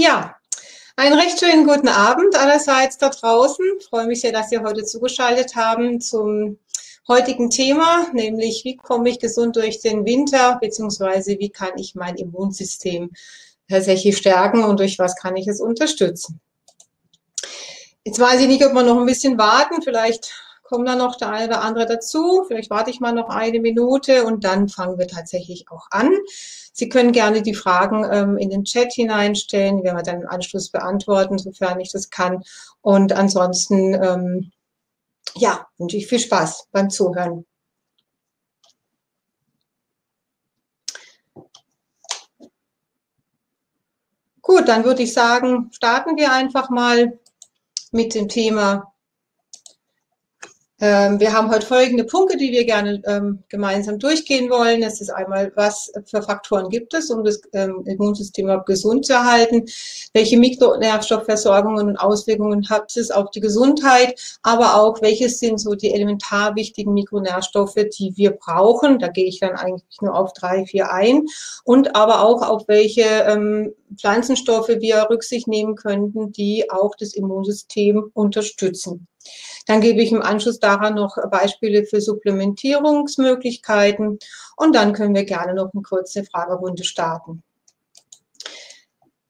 Ja, einen recht schönen guten Abend allerseits da draußen. Ich freue mich sehr, dass Sie heute zugeschaltet haben zum heutigen Thema, nämlich wie komme ich gesund durch den Winter, beziehungsweise wie kann ich mein Immunsystem tatsächlich stärken und durch was kann ich es unterstützen. Jetzt weiß ich nicht, ob wir noch ein bisschen warten. Vielleicht kommt da noch der eine oder andere dazu. Vielleicht warte ich mal noch eine Minute und dann fangen wir tatsächlich auch an. Sie können gerne die Fragen ähm, in den Chat hineinstellen, die werden wir dann im Anschluss beantworten, sofern ich das kann. Und ansonsten, ähm, ja, wünsche ich viel Spaß beim Zuhören. Gut, dann würde ich sagen, starten wir einfach mal mit dem Thema wir haben heute folgende Punkte, die wir gerne ähm, gemeinsam durchgehen wollen. Das ist einmal, was für Faktoren gibt es, um das ähm, Immunsystem gesund zu erhalten? Welche Mikronährstoffversorgungen und Auswirkungen hat es auf die Gesundheit? Aber auch, welches sind so die elementar wichtigen Mikronährstoffe, die wir brauchen? Da gehe ich dann eigentlich nur auf drei, vier ein. Und aber auch auf welche ähm, Pflanzenstoffe wir Rücksicht nehmen könnten, die auch das Immunsystem unterstützen. Dann gebe ich im Anschluss daran noch Beispiele für Supplementierungsmöglichkeiten und dann können wir gerne noch eine kurze Fragerunde starten.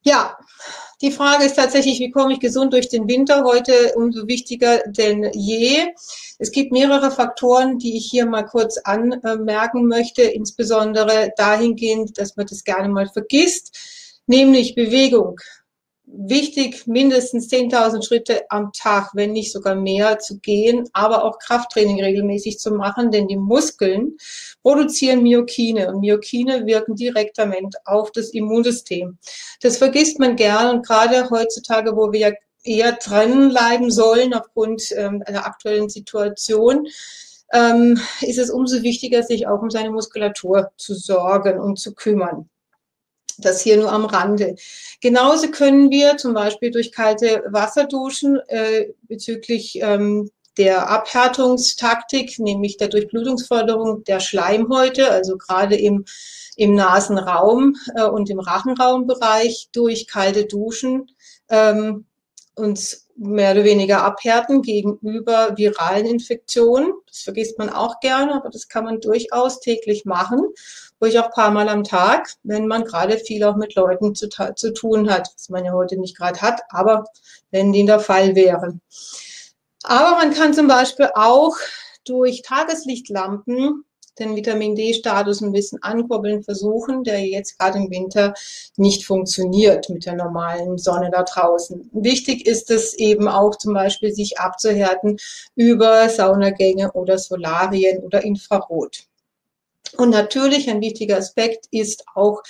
Ja, die Frage ist tatsächlich, wie komme ich gesund durch den Winter? Heute umso wichtiger denn je. Es gibt mehrere Faktoren, die ich hier mal kurz anmerken möchte, insbesondere dahingehend, dass man das gerne mal vergisst, nämlich Bewegung wichtig, mindestens 10.000 Schritte am Tag, wenn nicht sogar mehr zu gehen, aber auch Krafttraining regelmäßig zu machen, denn die Muskeln produzieren Myokine und Myokine wirken direktament auf das Immunsystem. Das vergisst man gern und gerade heutzutage, wo wir eher dran bleiben sollen aufgrund ähm, einer aktuellen Situation, ähm, ist es umso wichtiger, sich auch um seine Muskulatur zu sorgen und zu kümmern. Das hier nur am Rande. Genauso können wir zum Beispiel durch kalte Wasserduschen äh, bezüglich ähm, der Abhärtungstaktik, nämlich der Durchblutungsförderung der Schleimhäute, also gerade im, im Nasenraum äh, und im Rachenraumbereich durch kalte Duschen ähm, uns mehr oder weniger abhärten gegenüber viralen Infektionen. Das vergisst man auch gerne, aber das kann man durchaus täglich machen, ruhig auch ein paar Mal am Tag, wenn man gerade viel auch mit Leuten zu, zu tun hat, was man ja heute nicht gerade hat, aber wenn die in der Fall wäre. Aber man kann zum Beispiel auch durch Tageslichtlampen den Vitamin D-Status ein bisschen ankurbeln versuchen, der jetzt gerade im Winter nicht funktioniert mit der normalen Sonne da draußen. Wichtig ist es eben auch zum Beispiel, sich abzuhärten über Saunagänge oder Solarien oder Infrarot. Und natürlich ein wichtiger Aspekt ist auch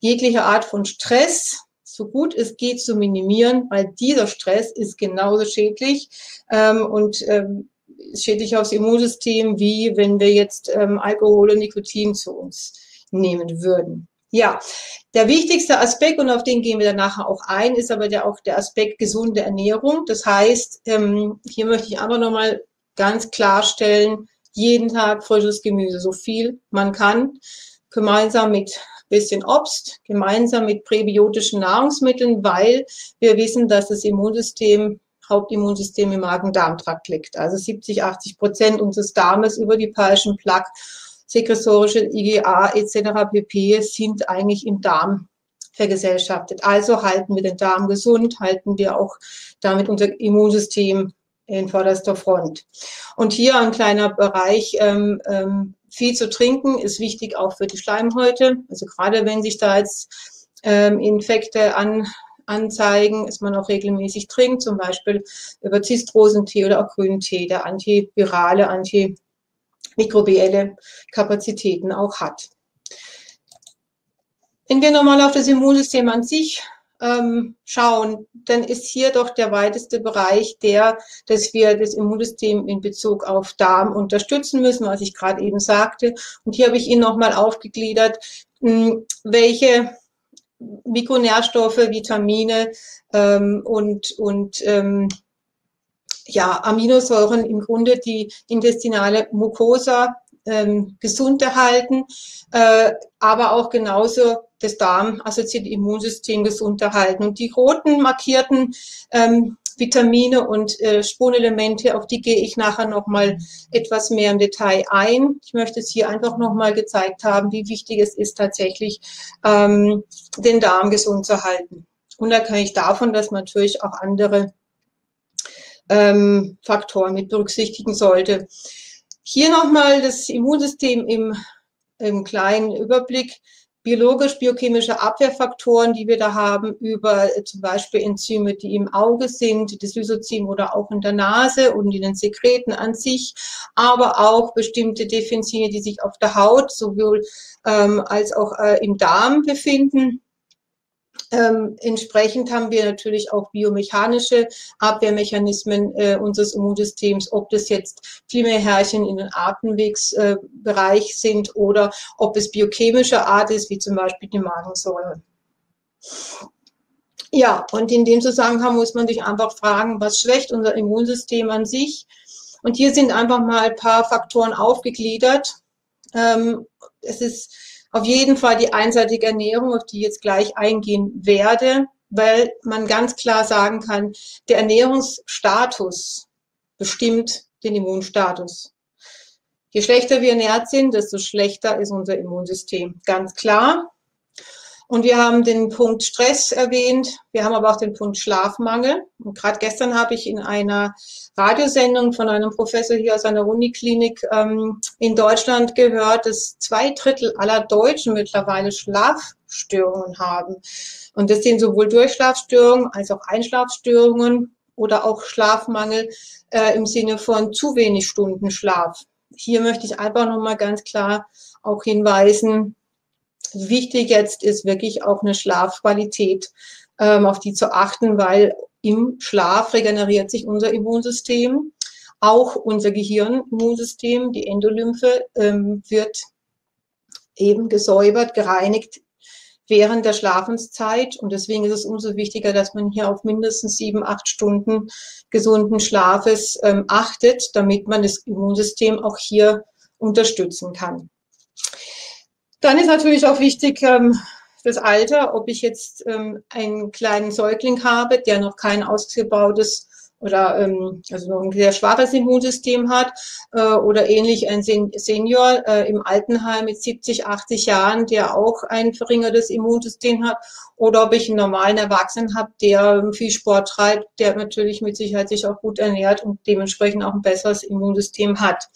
jegliche Art von Stress, so gut es geht zu minimieren, weil dieser Stress ist genauso schädlich ähm, und ähm, schädlich aufs Immunsystem, wie wenn wir jetzt ähm, Alkohol und Nikotin zu uns nehmen würden. Ja, der wichtigste Aspekt, und auf den gehen wir dann nachher auch ein, ist aber der, auch der Aspekt gesunde Ernährung. Das heißt, ähm, hier möchte ich aber nochmal ganz klarstellen, jeden Tag frisches Gemüse, so viel man kann, gemeinsam mit bisschen Obst, gemeinsam mit präbiotischen Nahrungsmitteln, weil wir wissen, dass das Immunsystem Hauptimmunsystem im Magen-Darm-Trakt liegt. Also 70, 80 Prozent unseres Darmes über die Persian Plaque, sekresorische IgA etc. pp. sind eigentlich im Darm vergesellschaftet. Also halten wir den Darm gesund, halten wir auch damit unser Immunsystem in vorderster Front. Und hier ein kleiner Bereich, ähm, ähm, viel zu trinken ist wichtig auch für die Schleimhäute. Also gerade wenn sich da jetzt ähm, Infekte an, anzeigen, ist man auch regelmäßig trinkt, zum Beispiel über Zistrosentee oder auch grünen Tee, der antivirale, antimikrobielle Kapazitäten auch hat. Wenn wir nochmal auf das Immunsystem an sich ähm, schauen, dann ist hier doch der weiteste Bereich der, dass wir das Immunsystem in Bezug auf Darm unterstützen müssen, was ich gerade eben sagte. Und hier habe ich Ihnen nochmal aufgegliedert, mh, welche Mikronährstoffe, Vitamine ähm, und, und ähm, ja, Aminosäuren im Grunde die intestinale Mucosa ähm, gesund erhalten, äh, aber auch genauso das darmassoziierte Immunsystem gesund erhalten. Und die roten markierten ähm, Vitamine und äh, Spurenelemente, auf die gehe ich nachher nochmal etwas mehr im Detail ein. Ich möchte es hier einfach nochmal gezeigt haben, wie wichtig es ist, tatsächlich ähm, den Darm gesund zu halten. Unabhängig davon, dass man natürlich auch andere ähm, Faktoren mit berücksichtigen sollte. Hier nochmal das Immunsystem im, im kleinen Überblick biologisch-biochemische Abwehrfaktoren, die wir da haben, über zum Beispiel Enzyme, die im Auge sind, das Lysozim oder auch in der Nase und in den Sekreten an sich, aber auch bestimmte Defensine, die sich auf der Haut sowohl ähm, als auch äh, im Darm befinden. Ähm, entsprechend haben wir natürlich auch biomechanische Abwehrmechanismen äh, unseres Immunsystems, ob das jetzt Flimmerhärchen in den Atemwegsbereich äh, sind oder ob es biochemischer Art ist, wie zum Beispiel die Magensäure. Ja, und in dem Zusammenhang muss man sich einfach fragen, was schwächt unser Immunsystem an sich? Und hier sind einfach mal ein paar Faktoren aufgegliedert. Ähm, es ist auf jeden Fall die einseitige Ernährung, auf die ich jetzt gleich eingehen werde, weil man ganz klar sagen kann, der Ernährungsstatus bestimmt den Immunstatus. Je schlechter wir ernährt sind, desto schlechter ist unser Immunsystem. Ganz klar. Und wir haben den Punkt Stress erwähnt. Wir haben aber auch den Punkt Schlafmangel. Und gerade gestern habe ich in einer Radiosendung von einem Professor hier aus einer Uniklinik ähm, in Deutschland gehört, dass zwei Drittel aller Deutschen mittlerweile Schlafstörungen haben. Und das sind sowohl Durchschlafstörungen als auch Einschlafstörungen oder auch Schlafmangel äh, im Sinne von zu wenig Stunden Schlaf. Hier möchte ich einfach nochmal ganz klar auch hinweisen, wichtig jetzt ist wirklich auch eine Schlafqualität, ähm, auf die zu achten, weil im Schlaf regeneriert sich unser Immunsystem. Auch unser Gehirn-Immunsystem, die Endolymphe, ähm, wird eben gesäubert, gereinigt während der Schlafenszeit. Und deswegen ist es umso wichtiger, dass man hier auf mindestens sieben, acht Stunden gesunden Schlafes ähm, achtet, damit man das Immunsystem auch hier unterstützen kann. Dann ist natürlich auch wichtig ähm, das Alter, ob ich jetzt ähm, einen kleinen Säugling habe, der noch kein ausgebautes oder ähm, also noch ein sehr schwaches Immunsystem hat äh, oder ähnlich ein Sen Senior äh, im Altenheim mit 70, 80 Jahren, der auch ein verringertes Immunsystem hat oder ob ich einen normalen Erwachsenen habe, der ähm, viel Sport treibt, der natürlich mit Sicherheit sich auch gut ernährt und dementsprechend auch ein besseres Immunsystem hat.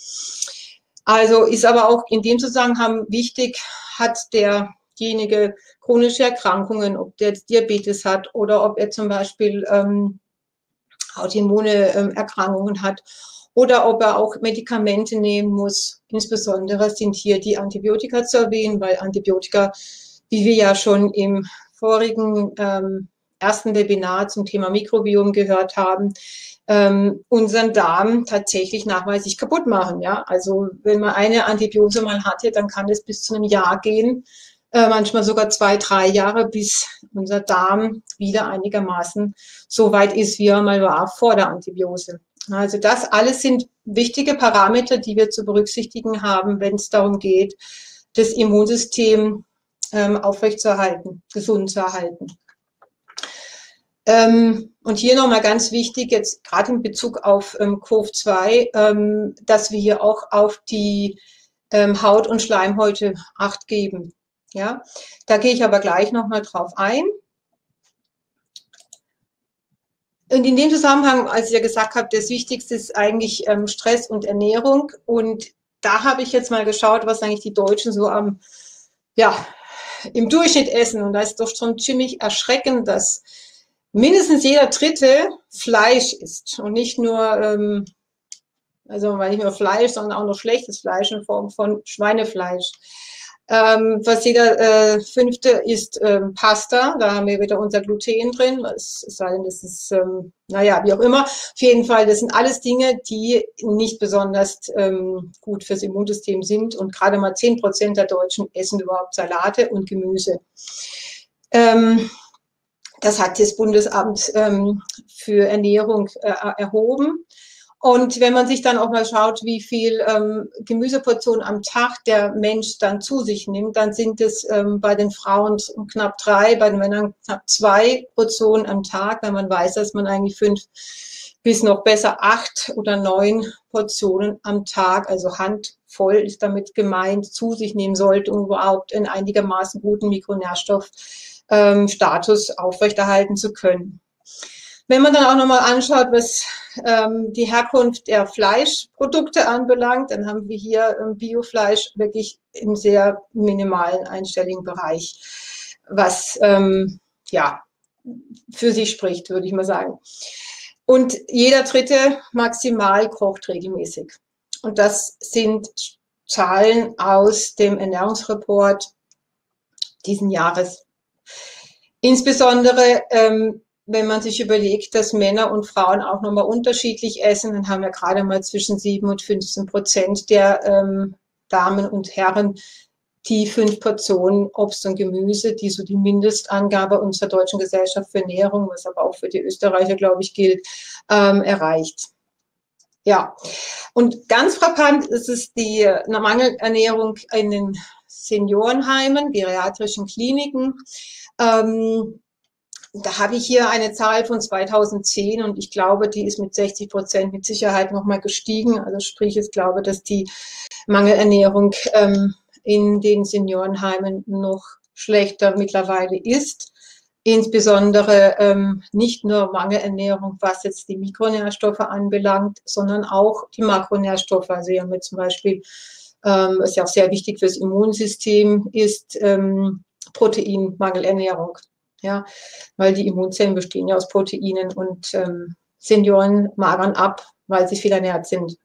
Also ist aber auch in dem Zusammenhang wichtig, hat derjenige chronische Erkrankungen, ob der Diabetes hat oder ob er zum Beispiel ähm, autoimmune ähm, Erkrankungen hat oder ob er auch Medikamente nehmen muss. Insbesondere sind hier die Antibiotika zu erwähnen, weil Antibiotika, wie wir ja schon im vorigen ähm, ersten Webinar zum Thema Mikrobiom gehört haben, ähm, unseren Darm tatsächlich nachweislich kaputt machen. Ja? Also wenn man eine Antibiose mal hatte, dann kann es bis zu einem Jahr gehen, äh, manchmal sogar zwei, drei Jahre, bis unser Darm wieder einigermaßen so weit ist, wie er mal war vor der Antibiose. Also das alles sind wichtige Parameter, die wir zu berücksichtigen haben, wenn es darum geht, das Immunsystem ähm, aufrechtzuerhalten, gesund zu erhalten. Ähm, und hier nochmal ganz wichtig, jetzt gerade in Bezug auf ähm, COV2, ähm, dass wir hier auch auf die ähm, Haut- und Schleimhäute Acht geben. Ja, da gehe ich aber gleich nochmal drauf ein. Und in dem Zusammenhang, als ich ja gesagt habe, das Wichtigste ist eigentlich ähm, Stress und Ernährung. Und da habe ich jetzt mal geschaut, was eigentlich die Deutschen so am, ja, im Durchschnitt essen. Und da ist doch schon ziemlich erschreckend, dass mindestens jeder Dritte Fleisch isst und nicht nur, ähm, also nicht nur Fleisch, sondern auch noch schlechtes Fleisch in Form von Schweinefleisch. Ähm, was jeder äh, fünfte ist ähm, Pasta, da haben wir wieder unser Gluten drin, es sei denn, das ist, ähm, naja, wie auch immer. Auf jeden Fall, das sind alles Dinge, die nicht besonders ähm, gut fürs Immunsystem sind und gerade mal zehn Prozent der Deutschen essen überhaupt Salate und Gemüse. Ähm, das hat das Bundesamt ähm, für Ernährung äh, erhoben. Und wenn man sich dann auch mal schaut, wie viel ähm, Gemüseportionen am Tag der Mensch dann zu sich nimmt, dann sind es ähm, bei den Frauen knapp drei, bei den Männern knapp zwei Portionen am Tag, wenn man weiß, dass man eigentlich fünf bis noch besser acht oder neun Portionen am Tag, also handvoll ist damit gemeint, zu sich nehmen sollte, um überhaupt in einigermaßen guten Mikronährstoffstatus ähm, aufrechterhalten zu können. Wenn man dann auch nochmal anschaut, was ähm, die Herkunft der Fleischprodukte anbelangt, dann haben wir hier ähm, Biofleisch wirklich im sehr minimalen einstelligen Bereich, was ähm, ja für sich spricht, würde ich mal sagen. Und jeder Dritte maximal kocht regelmäßig. Und das sind Zahlen aus dem Ernährungsreport diesen Jahres. Insbesondere ähm, wenn man sich überlegt, dass Männer und Frauen auch nochmal unterschiedlich essen, dann haben wir gerade mal zwischen 7 und 15 Prozent der ähm, Damen und Herren die fünf Portionen Obst und Gemüse, die so die Mindestangabe unserer deutschen Gesellschaft für Ernährung, was aber auch für die Österreicher, glaube ich, gilt, ähm, erreicht. Ja, und ganz frappant ist es die Mangelernährung in den Seniorenheimen, geriatrischen Kliniken. Ähm, da habe ich hier eine Zahl von 2010 und ich glaube, die ist mit 60 Prozent mit Sicherheit nochmal gestiegen. Also sprich, ich glaube, dass die Mangelernährung ähm, in den Seniorenheimen noch schlechter mittlerweile ist. Insbesondere ähm, nicht nur Mangelernährung, was jetzt die Mikronährstoffe anbelangt, sondern auch die Makronährstoffe. Also hier haben wir zum Beispiel, ähm, was ja auch sehr wichtig fürs Immunsystem ist, ähm, Proteinmangelernährung ja, weil die Immunzellen bestehen ja aus Proteinen und ähm, Senioren magern ab, weil sie viel ernährt sind.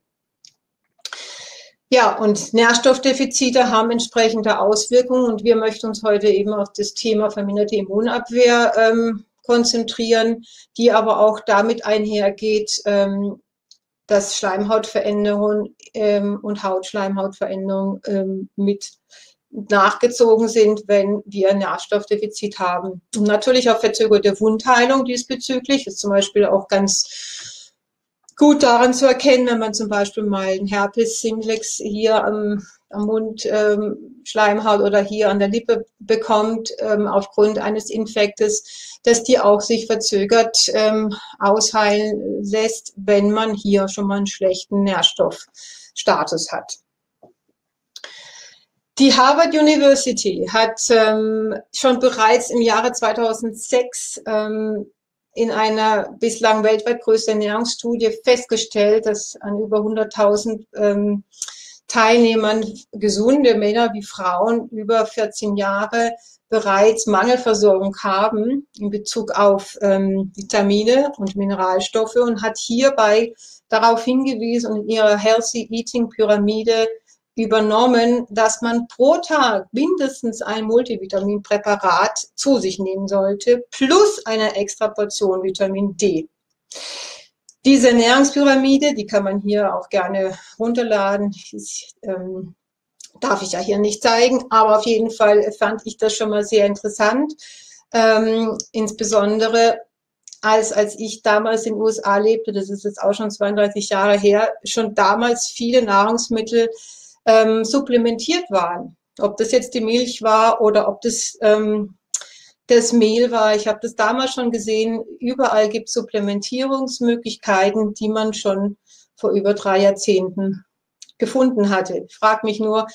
Ja, und Nährstoffdefizite haben entsprechende Auswirkungen und wir möchten uns heute eben auf das Thema verminderte Immunabwehr ähm, konzentrieren, die aber auch damit einhergeht, ähm, dass Schleimhautveränderungen ähm, und Hautschleimhautveränderungen ähm, mit nachgezogen sind, wenn wir Nährstoffdefizit haben. Und natürlich auch verzögerte Wundheilung diesbezüglich ist zum Beispiel auch ganz gut daran zu erkennen, wenn man zum Beispiel mal einen Herpes simplex hier am, am Mund, ähm, Schleimhaut oder hier an der Lippe bekommt ähm, aufgrund eines Infektes, dass die auch sich verzögert ähm, ausheilen lässt, wenn man hier schon mal einen schlechten Nährstoffstatus hat. Die Harvard University hat ähm, schon bereits im Jahre 2006 ähm, in einer bislang weltweit größten Ernährungsstudie festgestellt, dass an über 100.000 ähm, Teilnehmern, gesunde Männer wie Frauen über 14 Jahre bereits Mangelversorgung haben in Bezug auf ähm, Vitamine und Mineralstoffe und hat hierbei darauf hingewiesen und in ihrer Healthy Eating Pyramide übernommen, dass man pro Tag mindestens ein Multivitaminpräparat zu sich nehmen sollte, plus eine extra Portion Vitamin D. Diese Ernährungspyramide, die kann man hier auch gerne runterladen, ist, ähm, darf ich ja hier nicht zeigen, aber auf jeden Fall fand ich das schon mal sehr interessant, ähm, insbesondere als, als ich damals in den USA lebte, das ist jetzt auch schon 32 Jahre her, schon damals viele Nahrungsmittel ähm, supplementiert waren. Ob das jetzt die Milch war oder ob das ähm, das Mehl war. Ich habe das damals schon gesehen. Überall gibt es Supplementierungsmöglichkeiten, die man schon vor über drei Jahrzehnten gefunden hatte. Ich frage mich nur,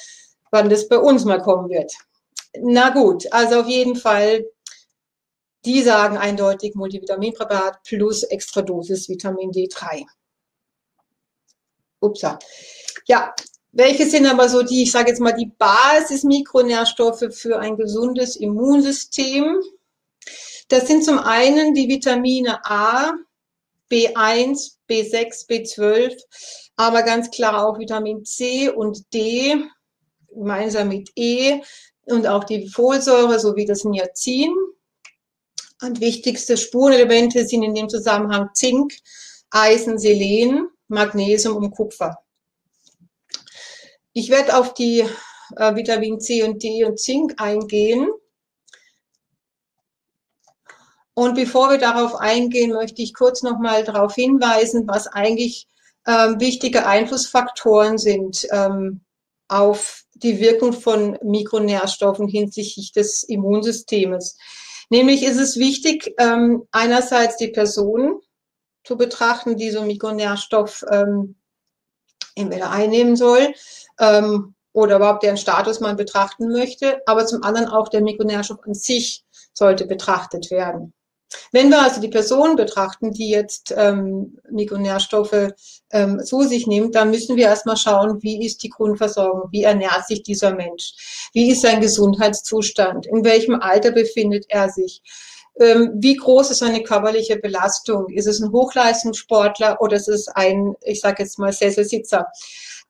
wann das bei uns mal kommen wird. Na gut, also auf jeden Fall, die sagen eindeutig Multivitaminpräparat plus extra Dosis Vitamin D3. Upsa. Ja, welche sind aber so die, ich sage jetzt mal, die Basis-Mikronährstoffe für ein gesundes Immunsystem? Das sind zum einen die Vitamine A, B1, B6, B12, aber ganz klar auch Vitamin C und D, gemeinsam mit E und auch die Folsäure sowie das Niacin. Und wichtigste Spurenelemente sind in dem Zusammenhang Zink, Eisen, Selen, Magnesium und Kupfer. Ich werde auf die äh, Vitamin C und D und Zink eingehen. Und bevor wir darauf eingehen, möchte ich kurz nochmal darauf hinweisen, was eigentlich ähm, wichtige Einflussfaktoren sind ähm, auf die Wirkung von Mikronährstoffen hinsichtlich des Immunsystems. Nämlich ist es wichtig, ähm, einerseits die Person zu betrachten, die so Mikronährstoff ähm, entweder einnehmen soll ähm, oder überhaupt deren Status man betrachten möchte, aber zum anderen auch der Mikronährstoff an sich sollte betrachtet werden. Wenn wir also die Person betrachten, die jetzt ähm, Mikronährstoffe ähm, zu sich nimmt, dann müssen wir erstmal schauen, wie ist die Grundversorgung, wie ernährt sich dieser Mensch, wie ist sein Gesundheitszustand, in welchem Alter befindet er sich, ähm, wie groß ist seine körperliche Belastung, ist es ein Hochleistungssportler oder ist es ein, ich sage jetzt mal, Sesselsitzer.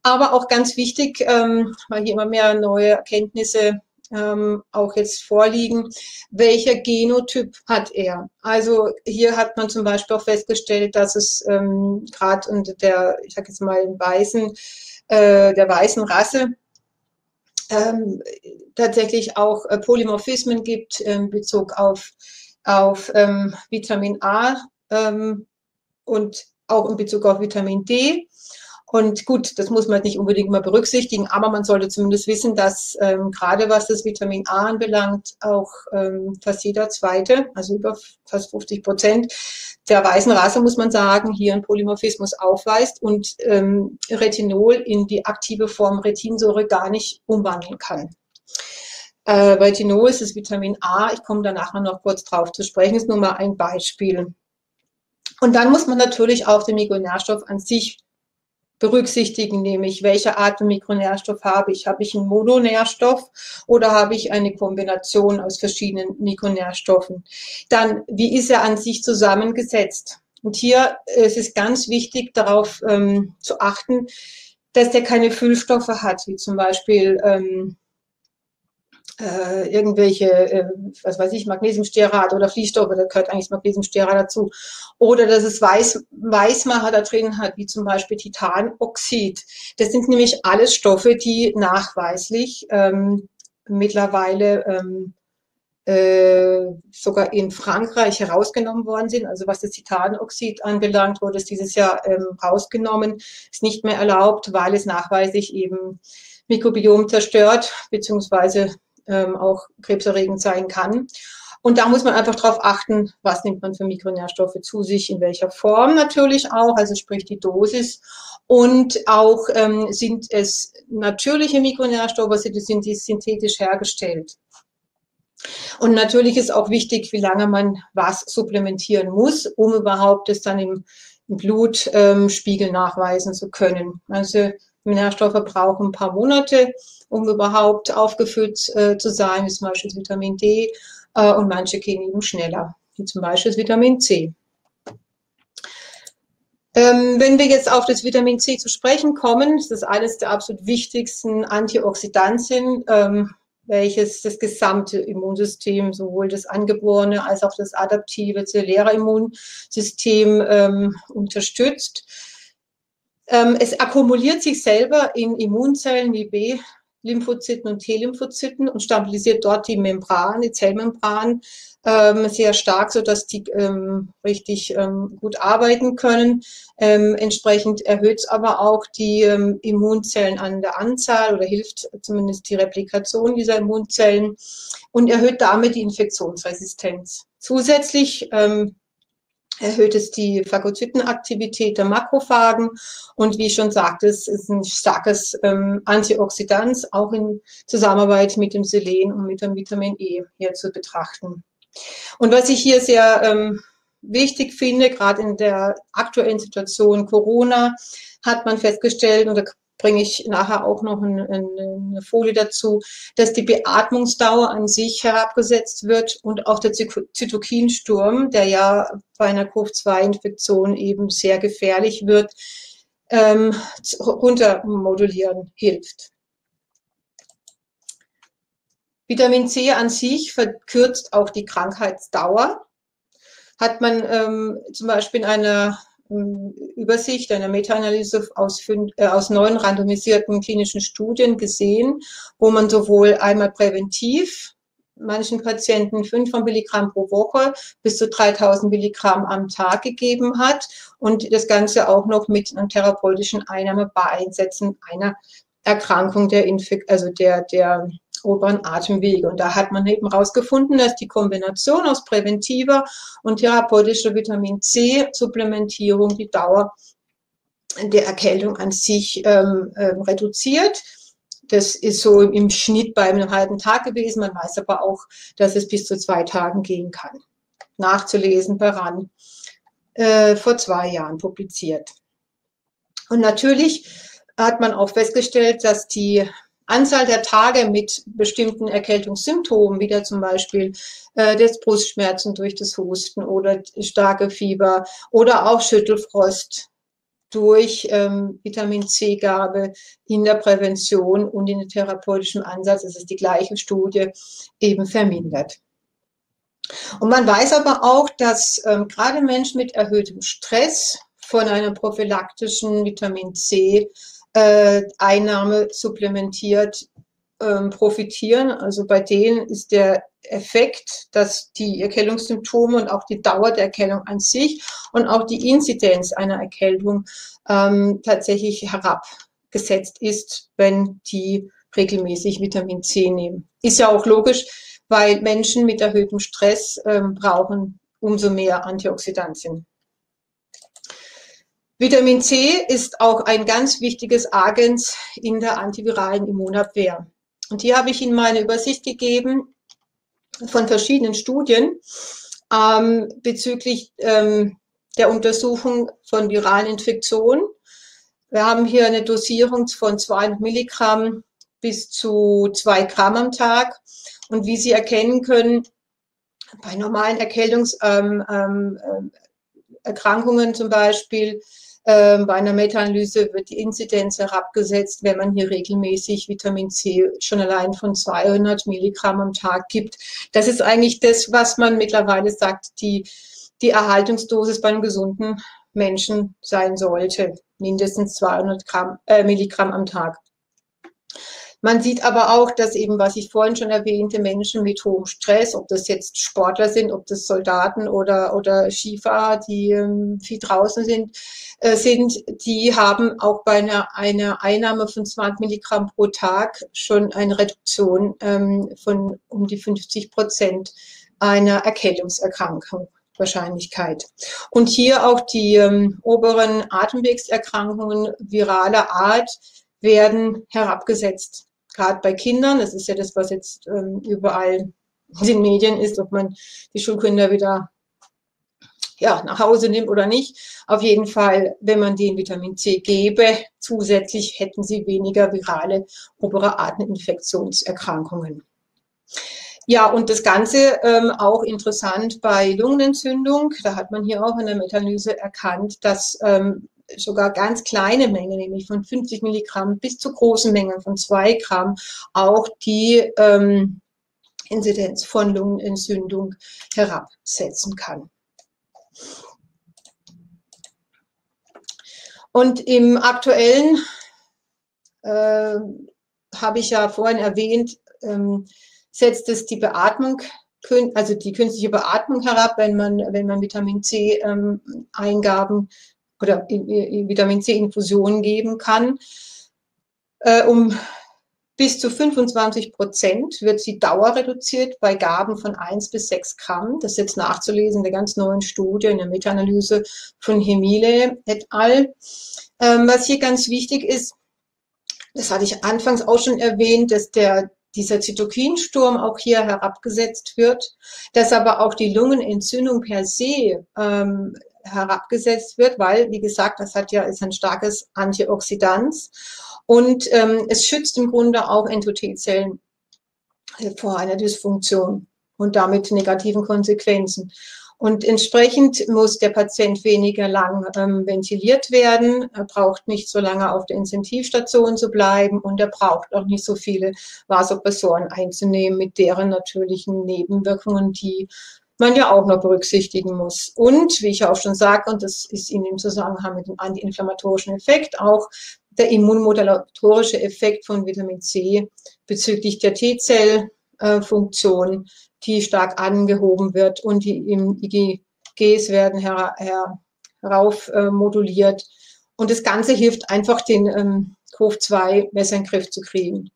Aber auch ganz wichtig, ähm, weil hier immer mehr neue Erkenntnisse ähm, auch jetzt vorliegen, welcher Genotyp hat er. Also hier hat man zum Beispiel auch festgestellt, dass es ähm, gerade unter der, ich sage jetzt mal, weißen, äh, der weißen Rasse ähm, tatsächlich auch äh, Polymorphismen gibt in Bezug auf, auf ähm, Vitamin A ähm, und auch in Bezug auf Vitamin D. Und gut, das muss man nicht unbedingt mal berücksichtigen, aber man sollte zumindest wissen, dass ähm, gerade was das Vitamin A anbelangt, auch ähm, fast jeder zweite, also über fast 50 Prozent der weißen Rasse, muss man sagen, hier einen Polymorphismus aufweist und ähm, Retinol in die aktive Form Retinsäure gar nicht umwandeln kann. Äh, Retinol ist das Vitamin A, ich komme da nachher noch kurz drauf zu sprechen, ist nur mal ein Beispiel. Und dann muss man natürlich auch den Mikronährstoff an sich berücksichtigen, nämlich welche Art von Mikronährstoff habe ich. Habe ich einen Mononährstoff oder habe ich eine Kombination aus verschiedenen Mikronährstoffen? Dann, wie ist er an sich zusammengesetzt? Und hier ist es ganz wichtig, darauf ähm, zu achten, dass der keine Füllstoffe hat, wie zum Beispiel ähm, äh, irgendwelche, äh, was weiß ich, Magnesiumstearat oder Fließstoffe, da gehört eigentlich das Magnesiumstearat dazu. Oder dass es Weiß, Weißmacher da drin hat, wie zum Beispiel Titanoxid. Das sind nämlich alles Stoffe, die nachweislich ähm, mittlerweile ähm, äh, sogar in Frankreich herausgenommen worden sind. Also was das Titanoxid anbelangt, wurde es dieses Jahr ähm, rausgenommen, ist nicht mehr erlaubt, weil es nachweislich eben Mikrobiom zerstört, beziehungsweise ähm, auch krebserregend sein kann. Und da muss man einfach darauf achten, was nimmt man für Mikronährstoffe zu sich, in welcher Form natürlich auch, also sprich die Dosis. Und auch ähm, sind es natürliche Mikronährstoffe, sind die synthetisch hergestellt. Und natürlich ist auch wichtig, wie lange man was supplementieren muss, um überhaupt es dann im, im Blutspiegel ähm, nachweisen zu können. Also Nährstoffe brauchen ein paar Monate, um überhaupt aufgefüllt äh, zu sein, wie zum Beispiel das Vitamin D äh, und manche gehen eben schneller, wie zum Beispiel das Vitamin C. Ähm, wenn wir jetzt auf das Vitamin C zu sprechen kommen, ist das eines der absolut wichtigsten Antioxidantien, ähm, welches das gesamte Immunsystem, sowohl das angeborene als auch das adaptive zelluläre Immunsystem ähm, unterstützt. Ähm, es akkumuliert sich selber in Immunzellen wie B, Lymphozyten und T-Lymphozyten und stabilisiert dort die Membran, die Zellmembran ähm, sehr stark, so dass die ähm, richtig ähm, gut arbeiten können. Ähm, entsprechend erhöht es aber auch die ähm, Immunzellen an der Anzahl oder hilft zumindest die Replikation dieser Immunzellen und erhöht damit die Infektionsresistenz. Zusätzlich ähm, erhöht es die Phagozytenaktivität der Makrophagen und wie ich schon sagte, es ist ein starkes ähm, Antioxidant, auch in Zusammenarbeit mit dem Selen und mit dem Vitamin E hier zu betrachten. Und was ich hier sehr ähm, wichtig finde, gerade in der aktuellen Situation Corona, hat man festgestellt, oder bringe ich nachher auch noch eine, eine Folie dazu, dass die Beatmungsdauer an sich herabgesetzt wird und auch der Zytokinsturm, der ja bei einer Covid-2-Infektion eben sehr gefährlich wird, ähm, runtermodulieren hilft. Vitamin C an sich verkürzt auch die Krankheitsdauer. Hat man ähm, zum Beispiel in einer Übersicht einer Meta-Analyse aus, äh, aus neun randomisierten klinischen Studien gesehen, wo man sowohl einmal präventiv manchen Patienten 5 Milligramm pro Woche bis zu 3000 Milligramm am Tag gegeben hat und das Ganze auch noch mit einer therapeutischen Einnahme bei Einsätzen einer Erkrankung der Infekt, also der, der oberen Atemwege. Und da hat man eben herausgefunden, dass die Kombination aus präventiver und therapeutischer Vitamin C-Supplementierung die Dauer der Erkältung an sich ähm, äh, reduziert. Das ist so im Schnitt bei einem halben Tag gewesen. Man weiß aber auch, dass es bis zu zwei Tagen gehen kann. Nachzulesen bei RAN, äh, vor zwei Jahren publiziert. Und natürlich hat man auch festgestellt, dass die Anzahl der Tage mit bestimmten Erkältungssymptomen, wie der zum Beispiel äh, des Brustschmerzen durch das Husten oder starke Fieber oder auch Schüttelfrost durch ähm, Vitamin C-Gabe in der Prävention und in der therapeutischen Ansatz, das ist die gleiche Studie, eben vermindert. Und man weiß aber auch, dass ähm, gerade Menschen mit erhöhtem Stress von einer prophylaktischen Vitamin C äh, Einnahme supplementiert ähm, profitieren. Also bei denen ist der Effekt, dass die Erkältungssymptome und auch die Dauer der Erkältung an sich und auch die Inzidenz einer Erkältung ähm, tatsächlich herabgesetzt ist, wenn die regelmäßig Vitamin C nehmen. Ist ja auch logisch, weil Menschen mit erhöhtem Stress ähm, brauchen umso mehr Antioxidantien. Vitamin C ist auch ein ganz wichtiges Agens in der antiviralen Immunabwehr. Und hier habe ich Ihnen mal eine Übersicht gegeben von verschiedenen Studien ähm, bezüglich ähm, der Untersuchung von viralen Infektionen. Wir haben hier eine Dosierung von 200 Milligramm bis zu 2 Gramm am Tag. Und wie Sie erkennen können, bei normalen Erkältungserkrankungen ähm, ähm, zum Beispiel bei einer Meta-Analyse wird die Inzidenz herabgesetzt, wenn man hier regelmäßig Vitamin C schon allein von 200 Milligramm am Tag gibt. Das ist eigentlich das, was man mittlerweile sagt, die, die Erhaltungsdosis beim gesunden Menschen sein sollte. Mindestens 200 Gramm, äh, Milligramm am Tag. Man sieht aber auch, dass eben, was ich vorhin schon erwähnte, Menschen mit hohem Stress, ob das jetzt Sportler sind, ob das Soldaten oder, oder Skifahrer, die ähm, viel draußen sind, äh, sind, die haben auch bei einer, einer Einnahme von 20 Milligramm pro Tag schon eine Reduktion ähm, von um die 50 Prozent einer Erkältungserkrankung. Wahrscheinlichkeit. Und hier auch die ähm, oberen Atemwegserkrankungen viraler Art werden herabgesetzt gerade bei Kindern, das ist ja das, was jetzt ähm, überall in den Medien ist, ob man die Schulkinder wieder ja, nach Hause nimmt oder nicht. Auf jeden Fall, wenn man den Vitamin C gebe, zusätzlich hätten sie weniger virale obere Ateminfektionserkrankungen. Ja, und das Ganze ähm, auch interessant bei Lungenentzündung. Da hat man hier auch in der Metalyse erkannt, dass ähm, sogar ganz kleine Mengen, nämlich von 50 Milligramm bis zu großen Mengen von zwei Gramm, auch die ähm, Inzidenz von Lungenentzündung herabsetzen kann. Und im aktuellen äh, habe ich ja vorhin erwähnt, ähm, setzt es die Beatmung, also die künstliche Beatmung herab, wenn man, wenn man Vitamin C ähm, Oder Vitamin C-Infusionen geben kann. Äh, um bis zu 25 Prozent wird die Dauer reduziert bei Gaben von 1 bis 6 Gramm. Das ist jetzt nachzulesen in der ganz neuen Studie, in der Meta-Analyse von Hemile et al. Ähm, was hier ganz wichtig ist, das hatte ich anfangs auch schon erwähnt, dass der, dieser Zytokinsturm auch hier herabgesetzt wird, dass aber auch die Lungenentzündung per se ähm, herabgesetzt wird, weil, wie gesagt, das hat ja, ist ein starkes Antioxidant und ähm, es schützt im Grunde auch Endotheliozellen vor einer Dysfunktion und damit negativen Konsequenzen. Und entsprechend muss der Patient weniger lang ähm, ventiliert werden. Er braucht nicht so lange auf der Intensivstation zu bleiben und er braucht auch nicht so viele Vasopressoren einzunehmen mit deren natürlichen Nebenwirkungen, die man ja auch noch berücksichtigen muss. Und, wie ich auch schon sagte, und das ist in dem Zusammenhang mit dem antiinflammatorischen Effekt, auch der immunmodulatorische Effekt von Vitamin C bezüglich der T-Zell Immunfunktion, die stark angehoben wird und die im IgGs werden her, her, herauf äh, moduliert. Und das Ganze hilft einfach, den ähm, COV-2 besser in den Griff zu kriegen.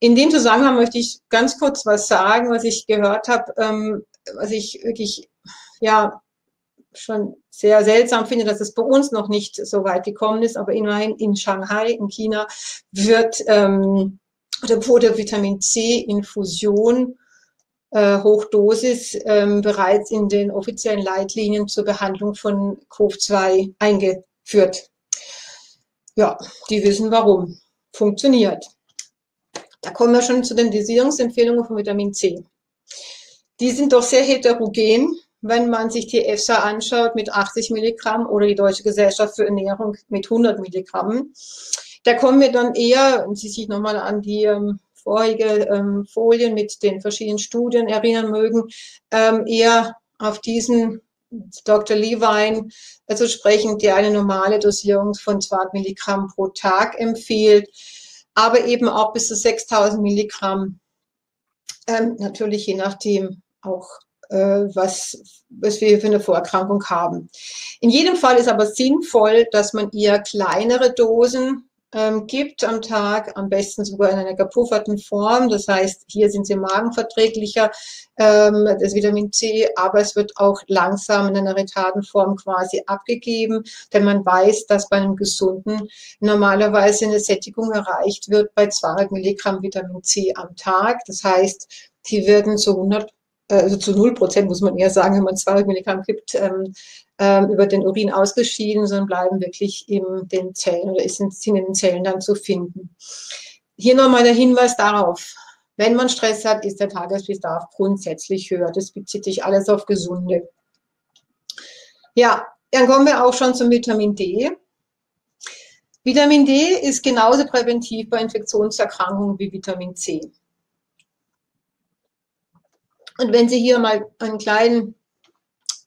In dem Zusammenhang möchte ich ganz kurz was sagen, was ich gehört habe, ähm, was ich wirklich ja schon sehr seltsam finde, dass es bei uns noch nicht so weit gekommen ist, aber immerhin in Shanghai, in China, wird ähm, oder wurde Vitamin C-Infusion äh, Hochdosis ähm, bereits in den offiziellen Leitlinien zur Behandlung von COV-2 eingeführt. Ja, die wissen warum. Funktioniert. Da kommen wir schon zu den Dosierungsempfehlungen von Vitamin C. Die sind doch sehr heterogen wenn man sich die EFSA anschaut mit 80 Milligramm oder die Deutsche Gesellschaft für Ernährung mit 100 Milligramm, da kommen wir dann eher, wenn Sie sich nochmal an die ähm, vorige ähm, Folien mit den verschiedenen Studien erinnern mögen, ähm, eher auf diesen Dr. Levine zu sprechen, der eine normale Dosierung von 200 Milligramm pro Tag empfiehlt, aber eben auch bis zu 6000 Milligramm, ähm, natürlich je nachdem auch äh, was, was wir für eine Vorerkrankung haben. In jedem Fall ist aber sinnvoll, dass man eher kleinere Dosen ähm, gibt am Tag, am besten sogar in einer gepufferten Form. Das heißt, hier sind sie magenverträglicher, ähm, das Vitamin C, aber es wird auch langsam in einer Retardenform quasi abgegeben, denn man weiß, dass bei einem Gesunden normalerweise eine Sättigung erreicht wird bei 200 Milligramm Vitamin C am Tag. Das heißt, die werden zu 100 also zu 0 Prozent muss man eher sagen, wenn man 200 Milligramm gibt, ähm, ähm, über den Urin ausgeschieden, sondern bleiben wirklich in den Zellen oder sind in den Zellen dann zu finden. Hier nochmal der Hinweis darauf, wenn man Stress hat, ist der Tagesbedarf grundsätzlich höher. Das bezieht sich alles auf Gesunde. Ja, dann kommen wir auch schon zum Vitamin D. Vitamin D ist genauso präventiv bei Infektionserkrankungen wie Vitamin C. Und wenn Sie hier mal einen kleinen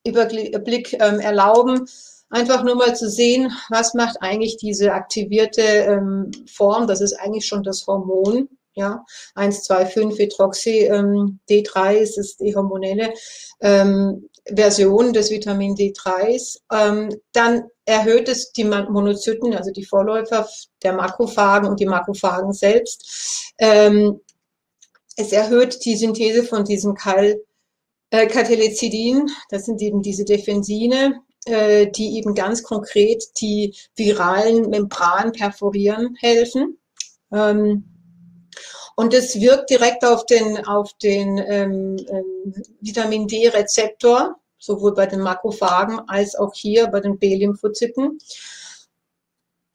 Überblick ähm, erlauben, einfach nur mal zu sehen, was macht eigentlich diese aktivierte ähm, Form, das ist eigentlich schon das Hormon, ja, 1, 2, 5 Hydroxy ähm, D3 ist es die hormonelle ähm, Version des Vitamin D3s. Ähm, dann erhöht es die Monozyten, also die Vorläufer der Makrophagen und die Makrophagen selbst. Ähm, es erhöht die Synthese von diesem Kal äh, Catellizidin, das sind eben diese Defensine, äh, die eben ganz konkret die viralen Membranen perforieren helfen. Ähm, und es wirkt direkt auf den, auf den ähm, ähm, Vitamin D-Rezeptor, sowohl bei den Makrophagen als auch hier bei den B-Lymphozyten.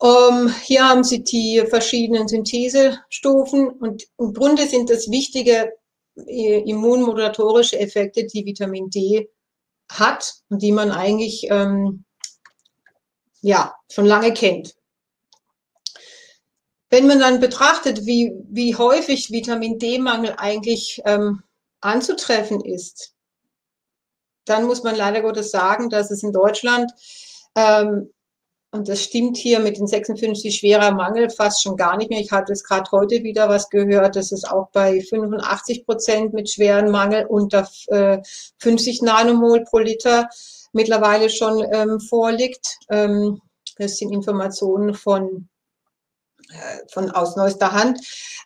Ähm, hier haben Sie die verschiedenen Synthesestufen und im Grunde sind das wichtige äh, immunmodulatorische Effekte, die Vitamin D hat und die man eigentlich ähm, ja, schon lange kennt. Wenn man dann betrachtet, wie, wie häufig Vitamin D-Mangel eigentlich ähm, anzutreffen ist, dann muss man leider Gottes sagen, dass es in Deutschland ähm, und das stimmt hier mit den 56 schwerer Mangel fast schon gar nicht mehr. Ich hatte es gerade heute wieder was gehört, dass es auch bei 85 Prozent mit schweren Mangel unter äh, 50 Nanomol pro Liter mittlerweile schon ähm, vorliegt. Ähm, das sind Informationen von von aus neuester Hand.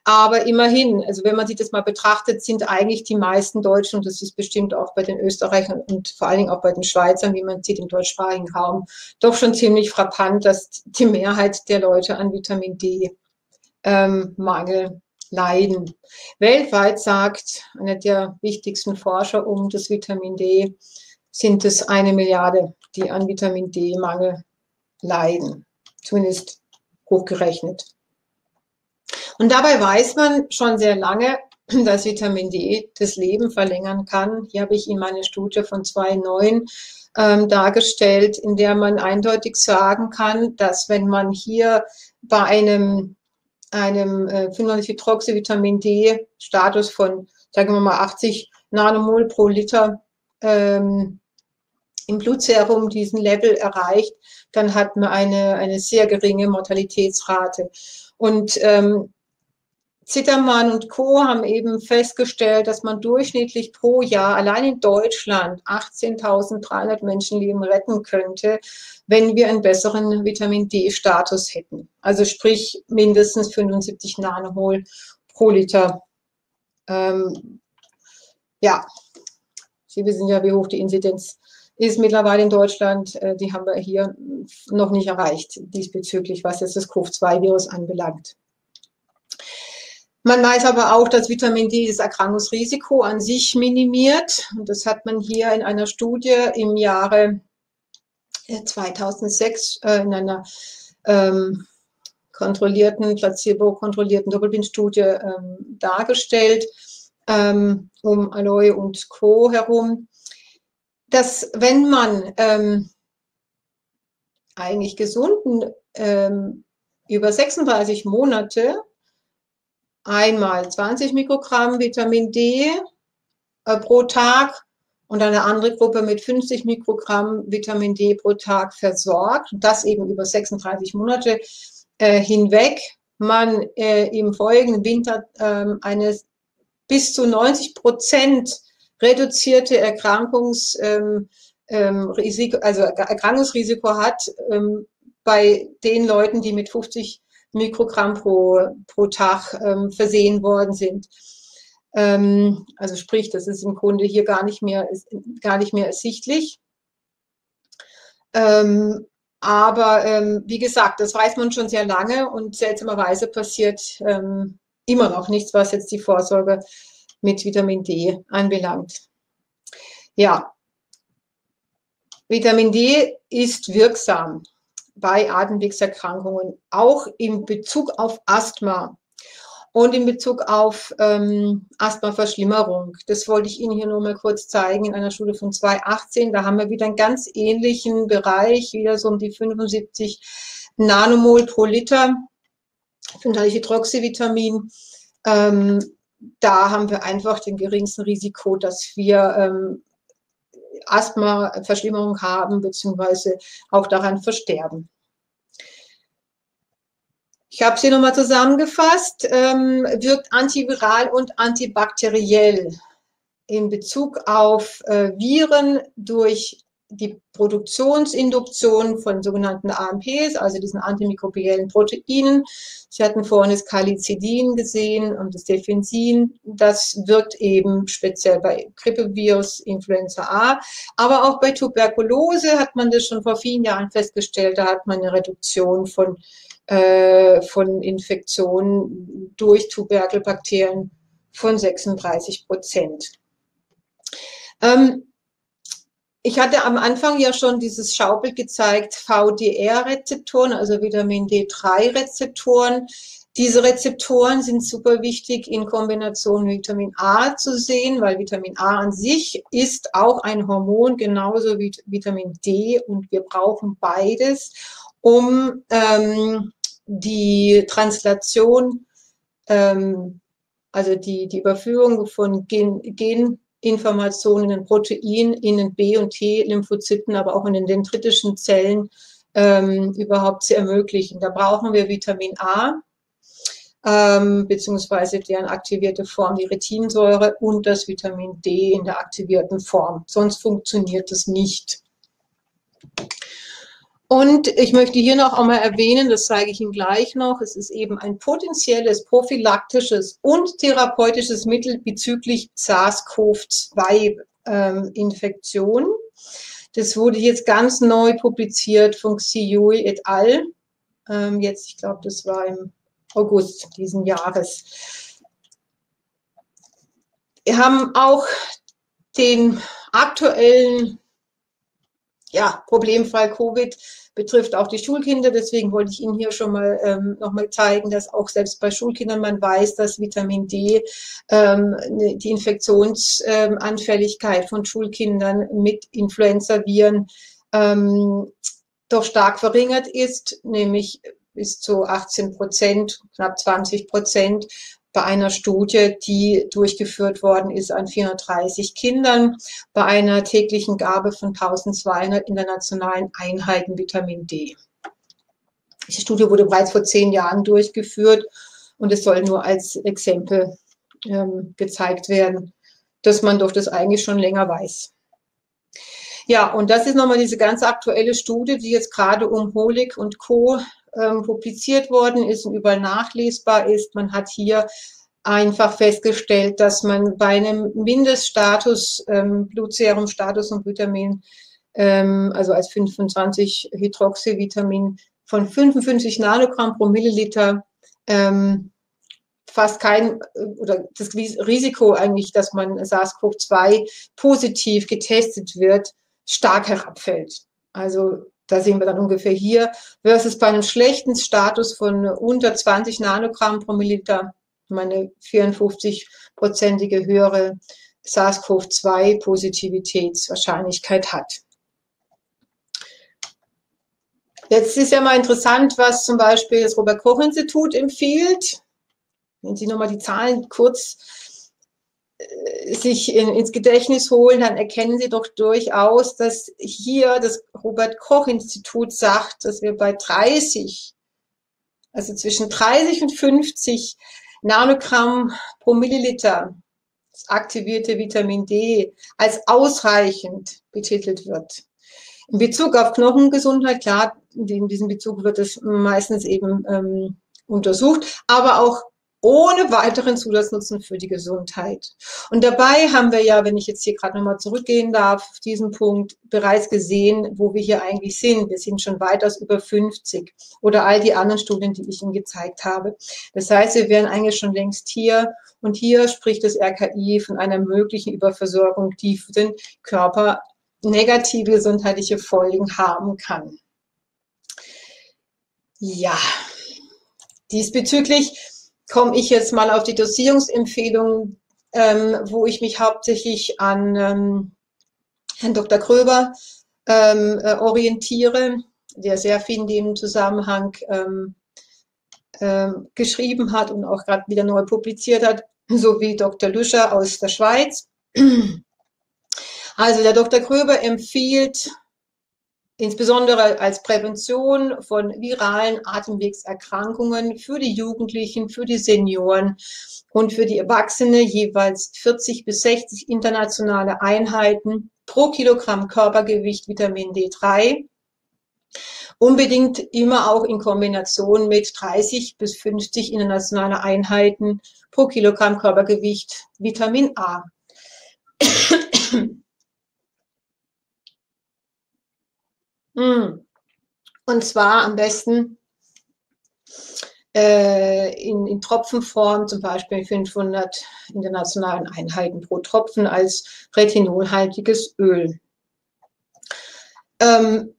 Aber immerhin, also wenn man sich das mal betrachtet, sind eigentlich die meisten Deutschen, und das ist bestimmt auch bei den Österreichern und vor allen Dingen auch bei den Schweizern, wie man sieht im deutschsprachigen Raum, doch schon ziemlich frappant, dass die Mehrheit der Leute an Vitamin D-Mangel ähm, leiden. Weltweit sagt einer der wichtigsten Forscher um das Vitamin D, sind es eine Milliarde, die an Vitamin D-Mangel leiden. Zumindest hochgerechnet. Und dabei weiß man schon sehr lange, dass Vitamin D das Leben verlängern kann. Hier habe ich Ihnen meine Studie von 2009 ähm, dargestellt, in der man eindeutig sagen kann, dass wenn man hier bei einem, einem äh, 95-Hydroxy-Vitamin D-Status von, sagen wir mal, 80 Nanomol pro Liter ähm, im Blutserum diesen Level erreicht, dann hat man eine, eine sehr geringe Mortalitätsrate. Und ähm, Zittermann und Co. haben eben festgestellt, dass man durchschnittlich pro Jahr allein in Deutschland 18.300 Menschenleben retten könnte, wenn wir einen besseren Vitamin D-Status hätten. Also sprich mindestens 75 Nanomol pro Liter. Ähm, ja, Sie wissen ja, wie hoch die Inzidenz ist mittlerweile in Deutschland. Äh, die haben wir hier noch nicht erreicht diesbezüglich, was jetzt das COV-2-Virus anbelangt. Man weiß aber auch, dass Vitamin D das Erkrankungsrisiko an sich minimiert. Und das hat man hier in einer Studie im Jahre 2006 äh, äh, in einer ähm, kontrollierten, placebo-kontrollierten Doppelblindstudie ähm, dargestellt, ähm, um Aloe und Co. herum, dass wenn man ähm, eigentlich gesunden ähm, über 36 Monate einmal 20 Mikrogramm Vitamin D äh, pro Tag und eine andere Gruppe mit 50 Mikrogramm Vitamin D pro Tag versorgt. Das eben über 36 Monate äh, hinweg. Man äh, im folgenden Winter äh, eine bis zu 90 Prozent reduzierte Erkrankungs, ähm, ähm, Risiko, also Erkrankungsrisiko hat ähm, bei den Leuten, die mit 50 Mikrogramm pro, pro Tag ähm, versehen worden sind. Ähm, also sprich, das ist im Grunde hier gar nicht mehr, gar nicht mehr ersichtlich. Ähm, aber ähm, wie gesagt, das weiß man schon sehr lange und seltsamerweise passiert ähm, immer noch nichts, was jetzt die Vorsorge mit Vitamin D anbelangt. Ja, Vitamin D ist wirksam bei Atemwegserkrankungen, auch in Bezug auf Asthma und in Bezug auf ähm, Asthmaverschlimmerung. Das wollte ich Ihnen hier nur mal kurz zeigen in einer Studie von 2018. Da haben wir wieder einen ganz ähnlichen Bereich, wieder so um die 75 Nanomol pro Liter Phenylhydroxyvitamin. Ähm, da haben wir einfach den geringsten Risiko, dass wir ähm, Asthma-Verschlimmerung haben, beziehungsweise auch daran versterben. Ich habe sie nochmal zusammengefasst, ähm, wirkt antiviral und antibakteriell in Bezug auf äh, Viren durch die Produktionsinduktion von sogenannten AMPs, also diesen antimikrobiellen Proteinen. Sie hatten vorhin das Kalicidin gesehen und das Defensin. Das wirkt eben speziell bei Grippevirus, Influenza A. Aber auch bei Tuberkulose hat man das schon vor vielen Jahren festgestellt. Da hat man eine Reduktion von, äh, von Infektionen durch Tuberkelbakterien von 36 Prozent. Ähm, ich hatte am Anfang ja schon dieses Schaubild gezeigt, VDR-Rezeptoren, also Vitamin D3-Rezeptoren. Diese Rezeptoren sind super wichtig in Kombination mit Vitamin A zu sehen, weil Vitamin A an sich ist auch ein Hormon, genauso wie Vitamin D. Und wir brauchen beides, um ähm, die Translation, ähm, also die, die Überführung von Gen, Gen Informationen in den Proteinen, in den B- und T-Lymphozyten, aber auch in den dendritischen Zellen ähm, überhaupt zu ermöglichen. Da brauchen wir Vitamin A, ähm, beziehungsweise deren aktivierte Form, die Retinsäure und das Vitamin D in der aktivierten Form. Sonst funktioniert das nicht. Und ich möchte hier noch einmal erwähnen, das zeige ich Ihnen gleich noch, es ist eben ein potenzielles prophylaktisches und therapeutisches Mittel bezüglich SARS-CoV-2-Infektion. Ähm, das wurde jetzt ganz neu publiziert von Xiui et al. Ähm, jetzt, ich glaube, das war im August diesen Jahres. Wir haben auch den aktuellen ja, Problemfall Covid betrifft auch die Schulkinder. Deswegen wollte ich Ihnen hier schon mal ähm, nochmal zeigen, dass auch selbst bei Schulkindern man weiß, dass Vitamin D ähm, ne, die Infektionsanfälligkeit ähm, von Schulkindern mit Influenza-Viren ähm, doch stark verringert ist, nämlich bis zu 18 Prozent, knapp 20 Prozent bei einer Studie, die durchgeführt worden ist an 430 Kindern, bei einer täglichen Gabe von 1200 internationalen Einheiten Vitamin D. Diese Studie wurde bereits vor zehn Jahren durchgeführt Und es soll nur als Exempel ähm, gezeigt werden, dass man doch das eigentlich schon länger weiß. Ja, und das ist nochmal diese ganz aktuelle Studie, die jetzt gerade um Holig und Co. Ähm, publiziert worden ist und überall nachlesbar ist. Man hat hier einfach festgestellt, dass man bei einem Mindeststatus, ähm, Blutserumstatus und Vitamin, ähm, also als 25 Hydroxyvitamin von 55 Nanogramm pro Milliliter ähm, fast kein oder das Risiko eigentlich, dass man SARS-CoV-2 positiv getestet wird, stark herabfällt. Also da sehen wir dann ungefähr hier, versus bei einem schlechten Status von unter 20 Nanogramm pro Milliliter, meine 54-prozentige höhere SARS-CoV-2-Positivitätswahrscheinlichkeit hat. Jetzt ist ja mal interessant, was zum Beispiel das Robert-Koch-Institut empfiehlt. Wenn Sie nochmal die Zahlen kurz sich in, ins Gedächtnis holen, dann erkennen Sie doch durchaus, dass hier das Robert-Koch-Institut sagt, dass wir bei 30, also zwischen 30 und 50 Nanogramm pro Milliliter das aktivierte Vitamin D als ausreichend betitelt wird. In Bezug auf Knochengesundheit, klar, in diesem Bezug wird es meistens eben ähm, untersucht, aber auch ohne weiteren Zusatznutzen für die Gesundheit. Und dabei haben wir ja, wenn ich jetzt hier gerade nochmal zurückgehen darf, auf diesen Punkt bereits gesehen, wo wir hier eigentlich sind. Wir sind schon weitaus über 50 oder all die anderen Studien, die ich Ihnen gezeigt habe. Das heißt, wir wären eigentlich schon längst hier und hier spricht das RKI von einer möglichen Überversorgung, die für den Körper negative gesundheitliche Folgen haben kann. Ja, diesbezüglich komme ich jetzt mal auf die Dosierungsempfehlung, ähm, wo ich mich hauptsächlich an ähm, Herrn Dr. Kröber ähm, äh, orientiere, der sehr viel in dem Zusammenhang ähm, äh, geschrieben hat und auch gerade wieder neu publiziert hat, sowie Dr. Lüscher aus der Schweiz. Also der Dr. Kröber empfiehlt insbesondere als Prävention von viralen Atemwegserkrankungen für die Jugendlichen, für die Senioren und für die Erwachsene jeweils 40 bis 60 internationale Einheiten pro Kilogramm Körpergewicht Vitamin D3. Unbedingt immer auch in Kombination mit 30 bis 50 internationale Einheiten pro Kilogramm Körpergewicht Vitamin A. Und zwar am besten äh, in, in Tropfenform, zum Beispiel 500 internationalen Einheiten pro Tropfen als retinolhaltiges Öl. Ähm,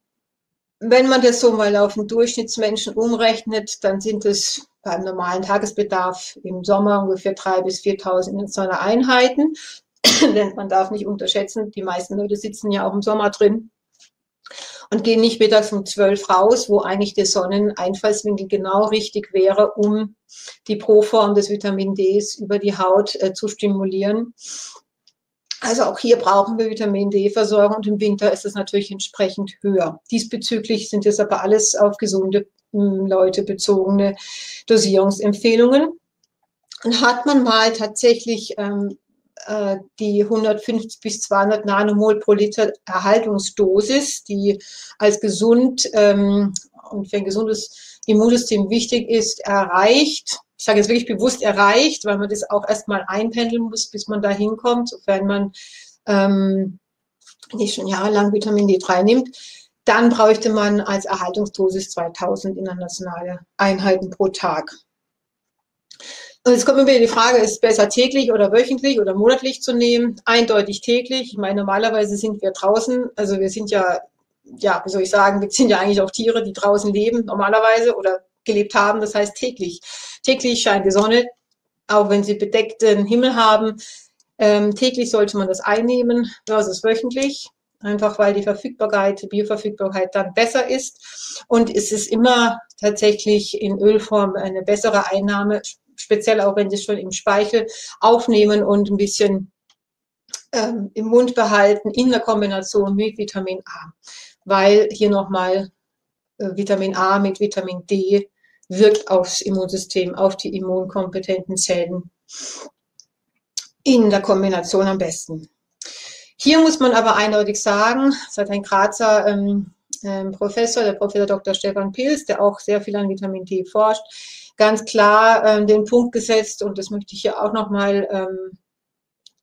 wenn man das so mal auf den Durchschnittsmenschen umrechnet, dann sind es beim normalen Tagesbedarf im Sommer ungefähr 3.000 bis 4.000 internationale Einheiten. Denn man darf nicht unterschätzen, die meisten Leute sitzen ja auch im Sommer drin und gehen nicht mittags um zwölf raus, wo eigentlich der Sonneneinfallswinkel genau richtig wäre, um die Proform des Vitamin Ds über die Haut äh, zu stimulieren. Also auch hier brauchen wir Vitamin D-Versorgung und im Winter ist es natürlich entsprechend höher. Diesbezüglich sind es aber alles auf gesunde hm, Leute bezogene Dosierungsempfehlungen. Und hat man mal tatsächlich ähm, äh, die 150 bis 200 Nanomol pro Liter Erhaltungsdosis, die als gesund ähm, und für ein gesundes Immunsystem wichtig ist, erreicht. Ich sage jetzt wirklich bewusst erreicht, weil man das auch erstmal einpendeln muss, bis man da hinkommt, sofern man ähm, nicht schon jahrelang Vitamin D3 nimmt. Dann bräuchte man als Erhaltungsdosis 2000 internationale Einheiten pro Tag. Und jetzt kommt mir wieder die Frage, ist es besser täglich oder wöchentlich oder monatlich zu nehmen? Eindeutig täglich. Ich meine, normalerweise sind wir draußen. Also wir sind ja, ja, wie soll ich sagen, wir sind ja eigentlich auch Tiere, die draußen leben, normalerweise oder gelebt haben. Das heißt täglich. Täglich scheint die Sonne, auch wenn sie bedeckten Himmel haben. Ähm, täglich sollte man das einnehmen versus wöchentlich. Einfach weil die Verfügbarkeit, die Bioverfügbarkeit dann besser ist. Und es ist immer tatsächlich in Ölform eine bessere Einnahme, speziell auch wenn sie schon im Speichel aufnehmen und ein bisschen ähm, im Mund behalten in der Kombination mit Vitamin A, weil hier nochmal äh, Vitamin A mit Vitamin D wirkt aufs Immunsystem, auf die immunkompetenten Zellen in der Kombination am besten. Hier muss man aber eindeutig sagen, es hat ein Grazer ähm, ähm, Professor, der Professor Dr. Stefan Pils, der auch sehr viel an Vitamin D forscht, ganz klar ähm, den Punkt gesetzt, und das möchte ich hier auch nochmal ähm,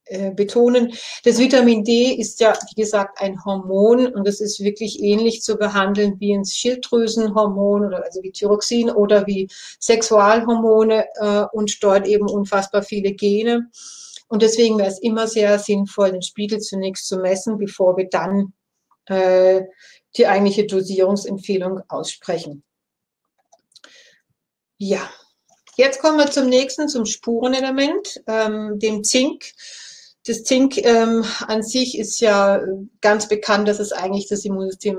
äh, betonen. Das Vitamin D ist ja, wie gesagt, ein Hormon und es ist wirklich ähnlich zu behandeln wie ein Schilddrüsenhormon oder also wie Thyroxin oder wie Sexualhormone äh, und steuert eben unfassbar viele Gene. Und deswegen wäre es immer sehr sinnvoll, den Spiegel zunächst zu messen, bevor wir dann äh, die eigentliche Dosierungsempfehlung aussprechen. Ja, jetzt kommen wir zum nächsten, zum Spurenelement, ähm, dem Zink. Das Zink ähm, an sich ist ja ganz bekannt, dass es eigentlich das Immunsystem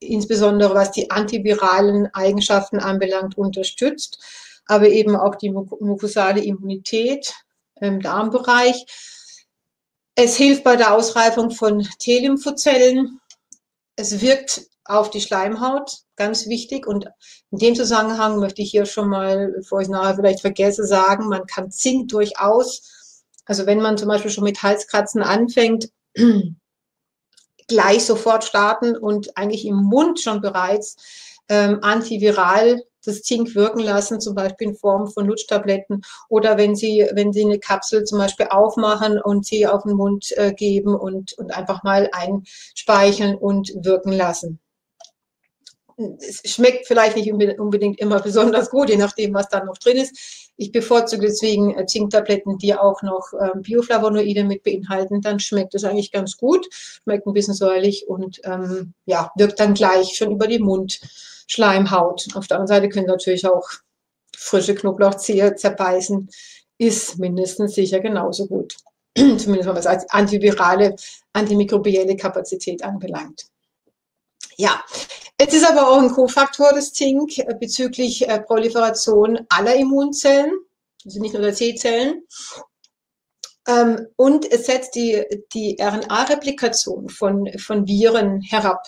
insbesondere was die antiviralen Eigenschaften anbelangt, unterstützt, aber eben auch die mukosale Immunität im Darmbereich. Es hilft bei der Ausreifung von T-Lymphozellen. Es wirkt auf die Schleimhaut, ganz wichtig. Und in dem Zusammenhang möchte ich hier schon mal, bevor ich nachher vielleicht vergesse, sagen, man kann Zink durchaus, also wenn man zum Beispiel schon mit Halskratzen anfängt, gleich sofort starten und eigentlich im Mund schon bereits ähm, antiviral das Zink wirken lassen, zum Beispiel in Form von Lutschtabletten oder wenn Sie, wenn Sie eine Kapsel zum Beispiel aufmachen und sie auf den Mund äh, geben und, und einfach mal einspeicheln und wirken lassen. Es schmeckt vielleicht nicht unbedingt immer besonders gut, je nachdem, was da noch drin ist. Ich bevorzuge deswegen äh, Zinktabletten, die auch noch ähm, Bioflavonoide mit beinhalten. Dann schmeckt es eigentlich ganz gut, schmeckt ein bisschen säuerlich und ähm, ja, wirkt dann gleich schon über die Mund. Schleimhaut. Auf der anderen Seite können natürlich auch frische Knoblauchzehe zerbeißen, ist mindestens sicher genauso gut. Zumindest was als antivirale, antimikrobielle Kapazität anbelangt. Ja, es ist aber auch ein Kofaktor des Zink äh, bezüglich äh, Proliferation aller Immunzellen, also nicht nur der T-Zellen. Ähm, und es setzt die, die RNA-Replikation von, von Viren herab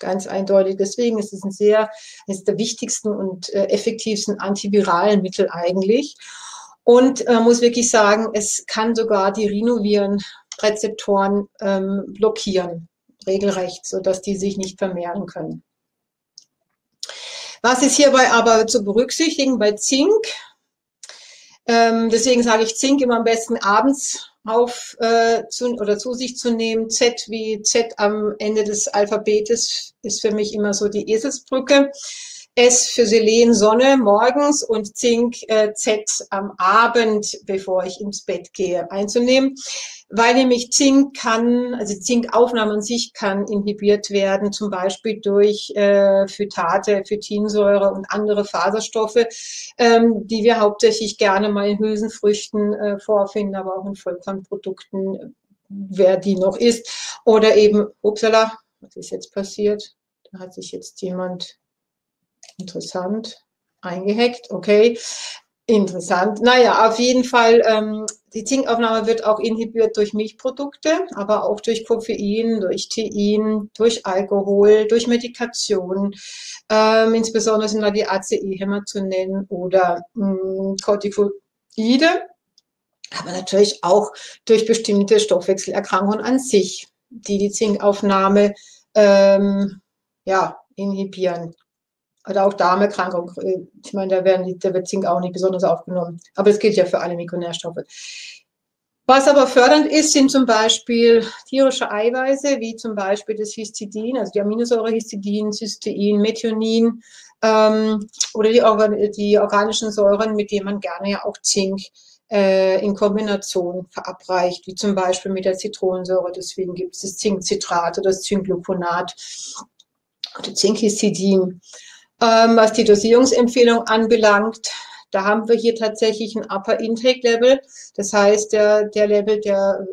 ganz eindeutig. Deswegen ist es ein sehr, eines der wichtigsten und äh, effektivsten antiviralen Mittel eigentlich. Und man muss wirklich sagen, es kann sogar die Rhinovirenrezeptoren ähm, blockieren, regelrecht, sodass die sich nicht vermehren können. Was ist hierbei aber zu berücksichtigen bei Zink? Ähm, deswegen sage ich Zink immer am besten abends auf äh, zu, oder zu sich zu nehmen. Z wie Z am Ende des Alphabetes ist für mich immer so die Eselsbrücke. S für Selen, Sonne morgens und Zink, äh, Z am Abend, bevor ich ins Bett gehe, einzunehmen. Weil nämlich Zink kann, also Zinkaufnahme an sich kann inhibiert werden, zum Beispiel durch äh, Phytate, Phytinsäure und andere Faserstoffe, ähm, die wir hauptsächlich gerne mal in Hülsenfrüchten äh, vorfinden, aber auch in Vollkornprodukten, wer die noch isst. Oder eben, upsala, was ist jetzt passiert? Da hat sich jetzt jemand Interessant. Eingehackt, okay. Interessant. Naja, auf jeden Fall, ähm, die Zinkaufnahme wird auch inhibiert durch Milchprodukte, aber auch durch Koffein, durch Tein, durch Alkohol, durch Medikation. Ähm, insbesondere sind da die ACE-Hämmer zu nennen oder mh, Corticoide, aber natürlich auch durch bestimmte Stoffwechselerkrankungen an sich, die die Zinkaufnahme ähm, ja, inhibieren oder auch Darmerkrankung. Ich meine, da, werden, da wird Zink auch nicht besonders aufgenommen. Aber das gilt ja für alle Mikronährstoffe. Was aber fördernd ist, sind zum Beispiel tierische Eiweiße, wie zum Beispiel das Histidin, also die Aminosäure Histidin, Cystein, Methionin ähm, oder die, Organ die, organischen Säuren, mit denen man gerne ja auch Zink äh, in Kombination verabreicht, wie zum Beispiel mit der Zitronensäure. Deswegen gibt es das Zinkcitrat oder das Zinkgluconat oder Zinkhistidin. Ähm, was die Dosierungsempfehlung anbelangt, da haben wir hier tatsächlich ein Upper Intake Level. Das heißt, der, der Level, der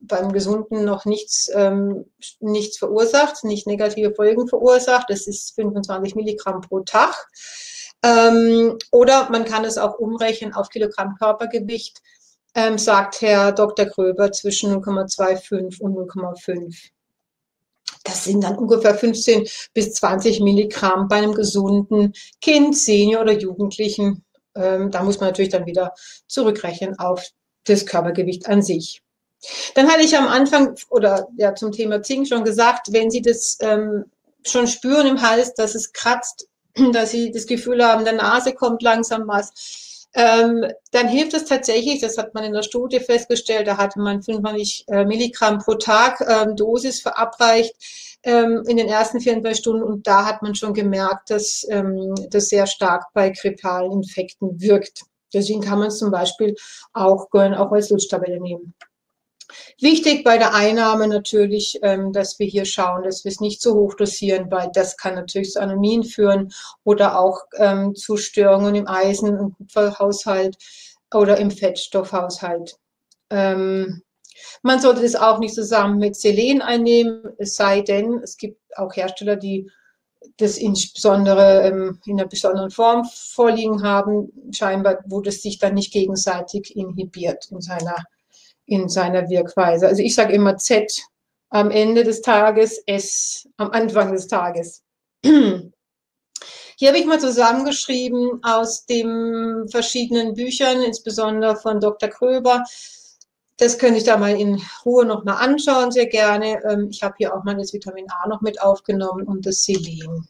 beim Gesunden noch nichts, ähm, nichts verursacht, nicht negative Folgen verursacht. Das ist 25 Milligramm pro Tag. Ähm, oder man kann es auch umrechnen auf Kilogramm Körpergewicht, ähm, sagt Herr Dr. Gröber zwischen 0,25 und 0,5. Das sind dann ungefähr 15 bis 20 Milligramm bei einem gesunden Kind, Senior oder Jugendlichen. Ähm, da muss man natürlich dann wieder zurückrechnen auf das Körpergewicht an sich. Dann hatte ich am Anfang oder ja zum Thema Zink schon gesagt, wenn Sie das ähm, schon spüren im Hals, dass es kratzt, dass Sie das Gefühl haben, der Nase kommt langsam was, ähm, dann hilft es tatsächlich, das hat man in der Studie festgestellt, da hatte man 25 äh, Milligramm pro Tag ähm, Dosis verabreicht ähm, in den ersten 24 Stunden und da hat man schon gemerkt, dass ähm, das sehr stark bei grippalen Infekten wirkt. Deswegen kann man es zum Beispiel auch, auch als Lutschtabelle nehmen. Wichtig bei der Einnahme natürlich, ähm, dass wir hier schauen, dass wir es nicht zu hoch dosieren, weil das kann natürlich zu Anämien führen oder auch ähm, zu Störungen im Eisen- und Kupferhaushalt oder im Fettstoffhaushalt. Ähm, man sollte das auch nicht zusammen mit Selen einnehmen, es sei denn, es gibt auch Hersteller, die das insbesondere in einer besonderen Form vorliegen haben, scheinbar, wo das sich dann nicht gegenseitig inhibiert in seiner in seiner Wirkweise. Also ich sage immer Z am Ende des Tages, S am Anfang des Tages. Hier habe ich mal zusammengeschrieben aus den verschiedenen Büchern, insbesondere von Dr. Kröber. Das könnte ich da mal in Ruhe noch mal anschauen, sehr gerne. Ähm, ich habe hier auch mal das Vitamin A noch mit aufgenommen und das Selen.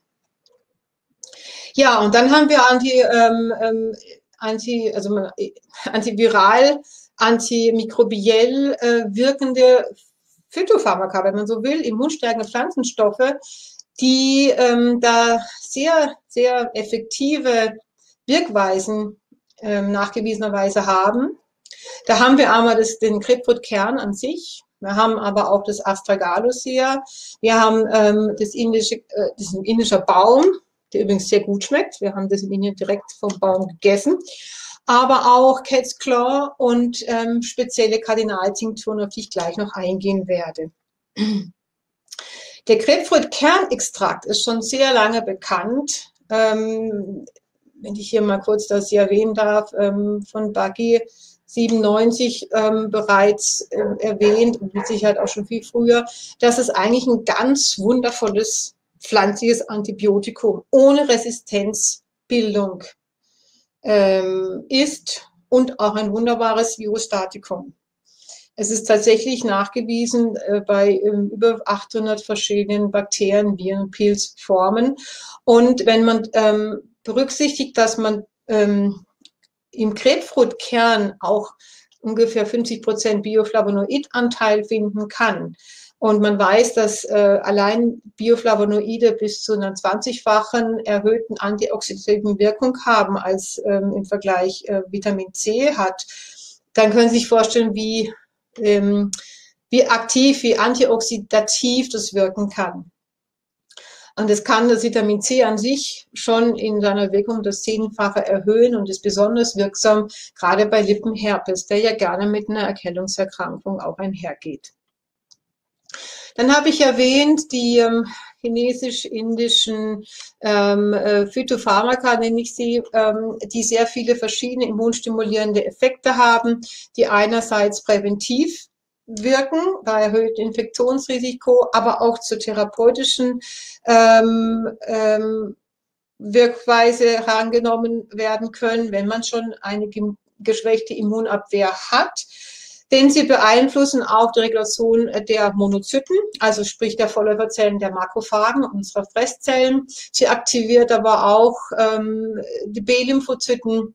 Ja, und dann haben wir Anti, ähm, ähm Anti, also antiviral antimikrobiell äh, wirkende Phytopharmaka, wenn man so will, immunstärkende Pflanzenstoffe, die ähm, da sehr, sehr effektive Wirkweisen ähm, nachgewiesenerweise haben. Da haben wir einmal das, den Grapefruitkern an sich. Wir haben aber auch das Astragalus hier. Wir haben ähm, das, indische, äh, das ist ein indischer Baum, der übrigens sehr gut schmeckt. Wir haben das in Indien direkt vom Baum gegessen aber auch Cat's Claw und ähm, spezielle Kardinaltinkturen, auf die ich gleich noch eingehen werde. Der Grapefruit-Kernextrakt ist schon sehr lange bekannt. Ähm, wenn ich hier mal kurz das hier erwähnen darf, ähm, von Buggy 97 ähm, bereits äh, erwähnt und mit Sicherheit auch schon viel früher, dass es eigentlich ein ganz wundervolles pflanzliches Antibiotikum ohne Resistenzbildung ähm, ist und auch ein wunderbares Virostatikum. Es ist tatsächlich nachgewiesen äh, bei äh, über 800 verschiedenen Bakterien, Viren, Pilzformen. Und wenn man ähm, berücksichtigt, dass man ähm, im Grapefruitkern auch ungefähr 50 Prozent Bioflavonoidanteil finden kann, und man weiß, dass äh, allein Bioflavonoide bis zu einer 20-fachen erhöhten antioxidativen Wirkung haben als ähm, im Vergleich äh, Vitamin C hat. Dann können Sie sich vorstellen, wie, ähm, wie aktiv, wie antioxidativ das wirken kann. Und es kann das Vitamin C an sich schon in seiner Wirkung das Zehnfache erhöhen und ist besonders wirksam, gerade bei Lippenherpes, der ja gerne mit einer Erkältungserkrankung auch einhergeht. Dann habe ich erwähnt, die ähm, chinesisch-indischen ähm, äh, Phytopharmaka, nenne ich sie, ähm, die sehr viele verschiedene immunstimulierende Effekte haben, die einerseits präventiv wirken bei erhöhtem Infektionsrisiko, aber auch zur therapeutischen ähm, ähm, Wirkweise herangenommen werden können, wenn man schon eine geschwächte Immunabwehr hat denn sie beeinflussen auch die Regulation der Monozyten, also sprich der Vorläuferzellen der Makrophagen, unserer Fresszellen. Sie aktiviert aber auch ähm, die B-Lymphozyten,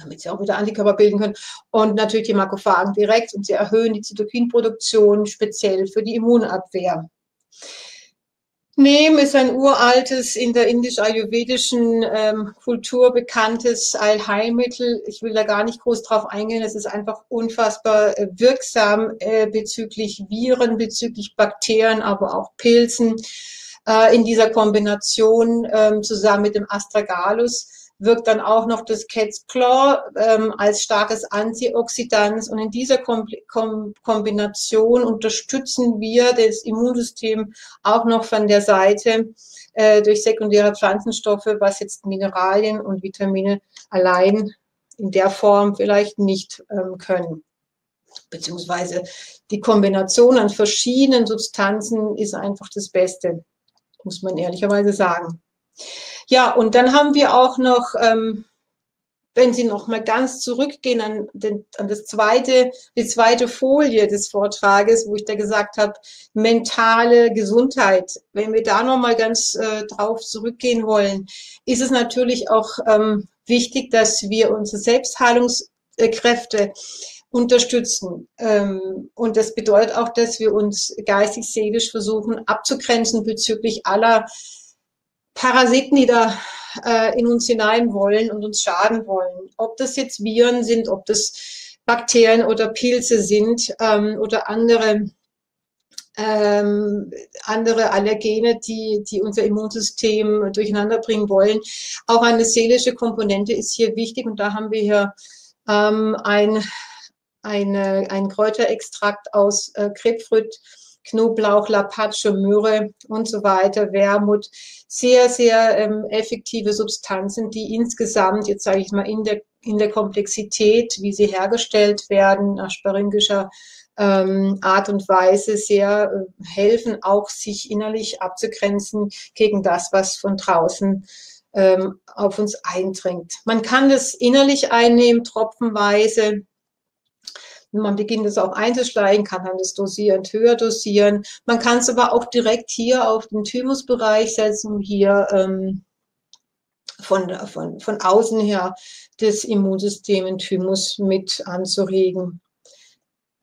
damit sie auch wieder Antikörper bilden können und natürlich die Makrophagen direkt und sie erhöhen die Zytokinproduktion speziell für die Immunabwehr. Neem ist ein uraltes, in der indisch-ayurvedischen ähm, Kultur bekanntes Allheilmittel. Ich will da gar nicht groß drauf eingehen. Es ist einfach unfassbar äh, wirksam äh, bezüglich Viren, bezüglich Bakterien, aber auch Pilzen. Äh, in dieser Kombination ähm, zusammen mit dem Astragalus wirkt dann auch noch das Cat's Claw ähm, als starkes Antioxidant. Und in dieser Kom Kom Kombination unterstützen wir das Immunsystem auch noch von der Seite äh, durch sekundäre Pflanzenstoffe, was jetzt Mineralien und Vitamine allein in der Form vielleicht nicht ähm, können. beziehungsweise die Kombination an verschiedenen Substanzen ist einfach das Beste, muss man ehrlicherweise sagen. Ja, und dann haben wir auch noch, ähm, wenn Sie noch mal ganz zurückgehen an, den, an das zweite, die zweite Folie des Vortrages, wo ich da gesagt habe, mentale Gesundheit. Wenn wir da noch mal ganz äh, drauf zurückgehen wollen, ist es natürlich auch ähm, wichtig, dass wir unsere Selbstheilungskräfte unterstützen. Ähm, und das bedeutet auch, dass wir uns geistig, seelisch versuchen abzugrenzen bezüglich aller Parasiten, die da äh, in uns hinein wollen und uns schaden wollen. Ob das jetzt Viren sind, ob das Bakterien oder Pilze sind ähm, oder andere ähm, andere Allergene, die, die unser Immunsystem durcheinander bringen wollen. Auch eine seelische Komponente ist hier wichtig und da haben wir hier ähm, ein, eine, ein Kräuterextrakt aus äh, Grapefruit, Knoblauch, Lapatsche, Möhre und so weiter, Wermut, sehr, sehr ähm, effektive Substanzen, die insgesamt, jetzt sage ich mal, in der, in der Komplexität, wie sie hergestellt werden, nach sparingischer ähm, Art und Weise sehr äh, helfen, auch sich innerlich abzugrenzen gegen das, was von draußen ähm, auf uns eindringt. Man kann das innerlich einnehmen, tropfenweise man beginnt es auch einzuschleichen, kann dann das dosierend höher dosieren. Man kann es aber auch direkt hier auf den Thymusbereich setzen, hier ähm, von, von, von außen her das Immunsystem in Thymus mit anzuregen.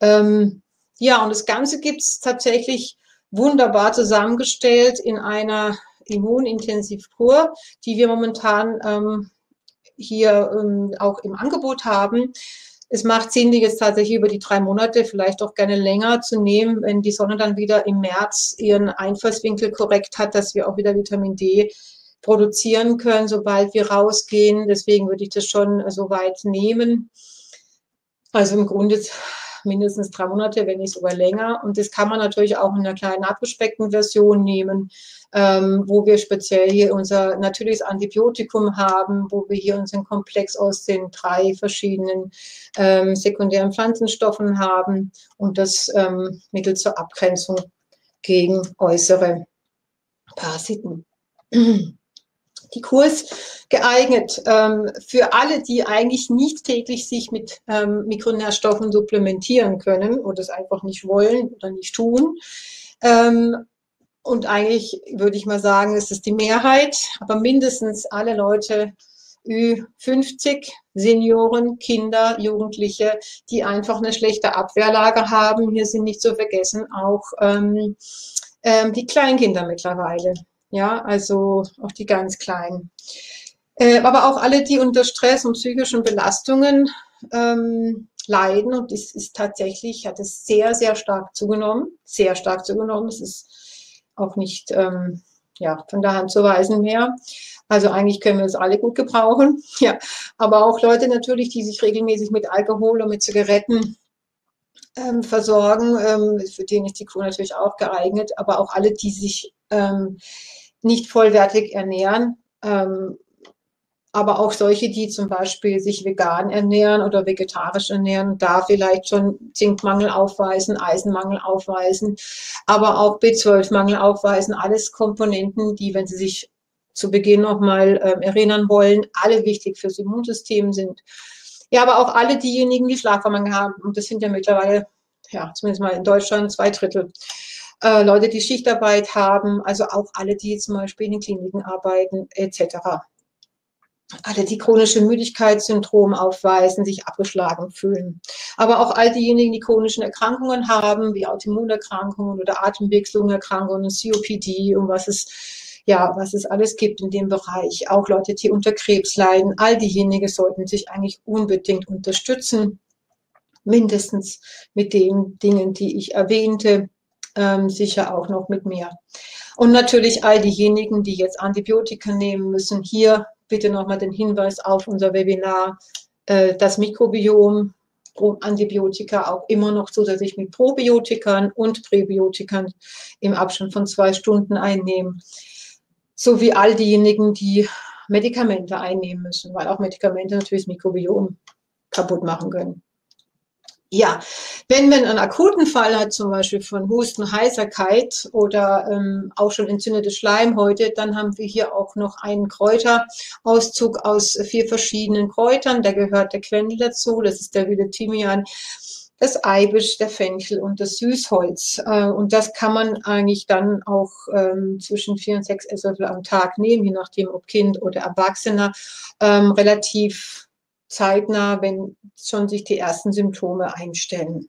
Ähm, ja, und das Ganze gibt es tatsächlich wunderbar zusammengestellt in einer Immunintensivkur, die wir momentan ähm, hier ähm, auch im Angebot haben es macht Sinn, die jetzt tatsächlich über die drei Monate, vielleicht auch gerne länger zu nehmen, wenn die Sonne dann wieder im März ihren Einfallswinkel korrekt hat, dass wir auch wieder Vitamin D produzieren können, sobald wir rausgehen. Deswegen würde ich das schon so weit nehmen. Also im Grunde mindestens drei Monate, wenn nicht sogar länger. Und das kann man natürlich auch in einer kleinen abgespeckten Version nehmen ähm, wo wir speziell hier unser natürliches Antibiotikum haben, wo wir hier unseren Komplex aus den drei verschiedenen ähm, sekundären Pflanzenstoffen haben und das ähm, Mittel zur Abgrenzung gegen äußere Parasiten. Die Kurs geeignet ähm, für alle, die eigentlich nicht täglich sich mit ähm, Mikronährstoffen supplementieren können oder es einfach nicht wollen oder nicht tun. Ähm, und eigentlich würde ich mal sagen, es ist die Mehrheit, aber mindestens alle Leute Ü50, Senioren, Kinder, Jugendliche, die einfach eine schlechte Abwehrlage haben. Hier sind nicht zu vergessen auch ähm, ähm, die Kleinkinder mittlerweile. Ja, also auch die ganz Kleinen. Äh, aber auch alle, die unter Stress und psychischen Belastungen ähm, leiden. Und es ist tatsächlich, hat es sehr, sehr stark zugenommen. Sehr stark zugenommen. Es ist auch nicht ähm, ja, von der Hand zu weisen mehr. Also eigentlich können wir es alle gut gebrauchen. Ja, aber auch Leute natürlich, die sich regelmäßig mit Alkohol und mit Zigaretten ähm, versorgen, ähm, für den ist die Kuh natürlich auch geeignet, aber auch alle, die sich ähm, nicht vollwertig ernähren, ähm, aber auch solche, die zum Beispiel sich vegan ernähren oder vegetarisch ernähren, da vielleicht schon Zinkmangel aufweisen, Eisenmangel aufweisen, aber auch B12-Mangel aufweisen. Alles Komponenten, die, wenn Sie sich zu Beginn nochmal ähm, erinnern wollen, alle wichtig fürs Immunsystem sind. Ja, aber auch alle diejenigen, die Schlafmangel haben, und das sind ja mittlerweile, ja, zumindest mal in Deutschland zwei Drittel. Äh, Leute, die Schichtarbeit haben, also auch alle, die zum Beispiel in den Kliniken arbeiten, etc alle, die chronische Müdigkeitssyndrom aufweisen, sich abgeschlagen fühlen. Aber auch all diejenigen, die chronischen Erkrankungen haben, wie Autoimmunerkrankungen oder Atemwegslungenerkrankungen, COPD und was es, ja, was es alles gibt in dem Bereich. Auch Leute, die unter Krebs leiden. All diejenigen sollten sich eigentlich unbedingt unterstützen. Mindestens mit den Dingen, die ich erwähnte, ähm, sicher auch noch mit mehr. Und natürlich all diejenigen, die jetzt Antibiotika nehmen müssen, hier bitte nochmal den Hinweis auf unser Webinar, äh, das Mikrobiom, Antibiotika auch immer noch zusätzlich mit Probiotikern und Präbiotikern im Abstand von zwei Stunden einnehmen. Sowie all diejenigen, die Medikamente einnehmen müssen, weil auch Medikamente natürlich das Mikrobiom kaputt machen können. Ja, wenn man einen akuten Fall hat, zum Beispiel von Husten, Heiserkeit oder ähm, auch schon entzündete Schleimhäute, dann haben wir hier auch noch einen Kräuterauszug aus vier verschiedenen Kräutern. Da gehört der Quendel dazu, das ist der wilde Thymian, das Eibisch, der Fenchel und das Süßholz. Äh, und das kann man eigentlich dann auch ähm, zwischen vier und sechs Esslöffel am Tag nehmen, je nachdem ob Kind oder Erwachsener, ähm, relativ zeitnah, wenn schon sich die ersten Symptome einstellen.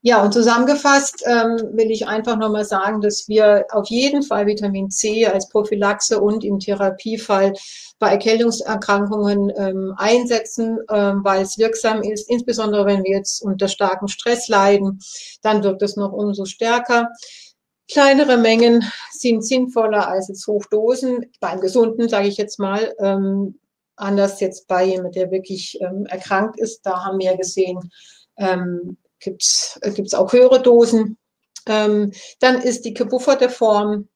Ja, und zusammengefasst ähm, will ich einfach nochmal sagen, dass wir auf jeden Fall Vitamin C als Prophylaxe und im Therapiefall bei Erkältungserkrankungen ähm, einsetzen, ähm, weil es wirksam ist. Insbesondere wenn wir jetzt unter starkem Stress leiden, dann wirkt es noch umso stärker. Kleinere Mengen sind sinnvoller als jetzt Hochdosen. Beim Gesunden, sage ich jetzt mal, ähm, Anders jetzt bei jemand, der wirklich ähm, erkrankt ist, da haben wir gesehen, ähm, gibt es äh, auch höhere Dosen. Ähm, dann ist die gebufferte Form,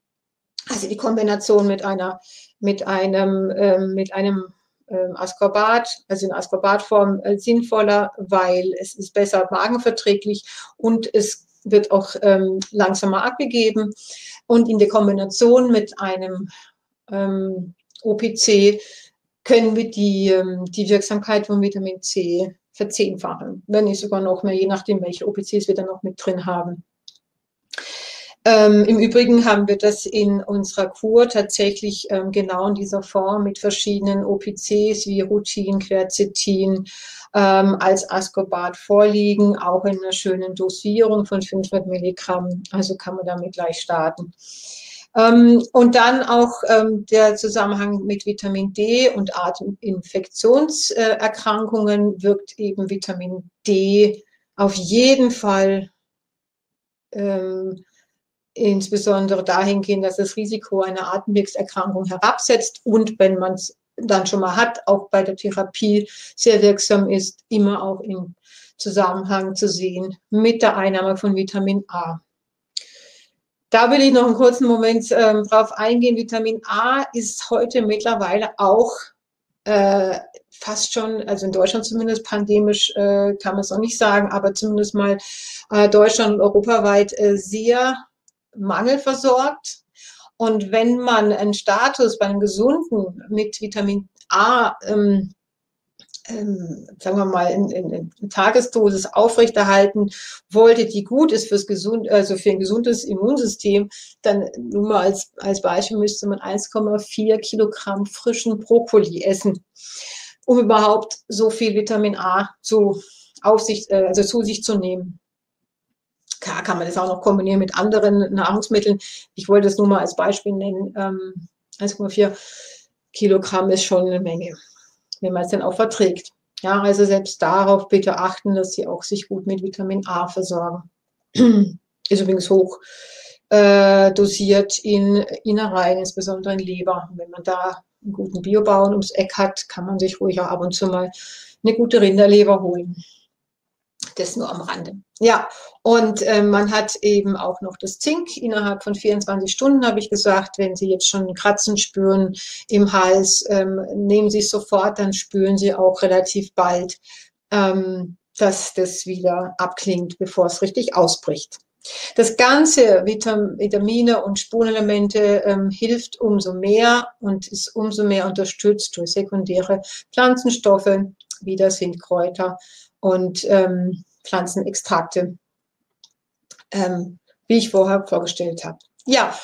also die Kombination mit einer, mit einem, ähm, mit einem ähm, Ascorbat, also in Ascorbatform äh, sinnvoller, weil es ist besser magenverträglich und es wird auch ähm, langsamer abgegeben. Und in der Kombination mit einem ähm, OPC können wir die, ähm, die Wirksamkeit von Vitamin C verzehnfachen, wenn nicht sogar noch mehr, je nachdem, welche OPCs wir dann noch mit drin haben. Ähm, Im Übrigen haben wir das in unserer Kur tatsächlich ähm, genau in dieser Form mit verschiedenen OPCs wie Rutin, Quercetin ähm, als Ascorbat vorliegen, auch in einer schönen Dosierung von 500 Milligramm. Also kann man damit gleich starten. Ähm, und dann auch ähm, der Zusammenhang mit Vitamin D und Ateminfektionserkrankungen wirkt eben Vitamin D auf jeden Fall ähm, insbesondere dahingehend, dass das Risiko einer Atemwegserkrankung herabsetzt und wenn man es dann schon mal hat, auch bei der Therapie sehr wirksam ist, immer auch im Zusammenhang zu sehen mit der Einnahme von Vitamin A. Da will ich noch einen kurzen Moment ähm, drauf eingehen. Vitamin A ist heute mittlerweile auch äh, fast schon, also in Deutschland zumindest pandemisch äh, kann man es noch nicht sagen, aber zumindest mal äh, Deutschland und europaweit äh, sehr mangelversorgt. Und wenn man einen Status bei einem Gesunden mit Vitamin A ähm, ähm, sagen wir mal, in, in, in Tagesdosis aufrechterhalten wollte, die gut ist fürs gesund, also für ein gesundes Immunsystem, dann nur mal als, als Beispiel müsste man 1,4 Kilogramm frischen Brokkoli essen, um überhaupt so viel Vitamin A zu, auf sich, äh, also zu sich zu nehmen. Klar kann man das auch noch kombinieren mit anderen Nahrungsmitteln. Ich wollte es nur mal als Beispiel nennen. Ähm, 1,4 Kilogramm ist schon eine Menge wenn man es dann auch verträgt. Ja, also selbst darauf bitte achten, dass Sie auch sich gut mit Vitamin A versorgen. Ist übrigens hoch äh, dosiert in Innereien, insbesondere in Leber. wenn man da einen guten Biobauern ums Eck hat, kann man sich ruhig auch ab und zu mal eine gute Rinderleber holen. Das nur am Rande. Ja, und äh, man hat eben auch noch das Zink. Innerhalb von 24 Stunden habe ich gesagt, wenn Sie jetzt schon Kratzen spüren im Hals, ähm, nehmen Sie es sofort, dann spüren Sie auch relativ bald, ähm, dass das wieder abklingt, bevor es richtig ausbricht. Das ganze Vitam Vitamine und Spurenelemente ähm, hilft umso mehr und ist umso mehr unterstützt durch sekundäre Pflanzenstoffe, wie das sind Kräuter und ähm, Pflanzenextrakte, ähm, wie ich vorher vorgestellt habe. Ja,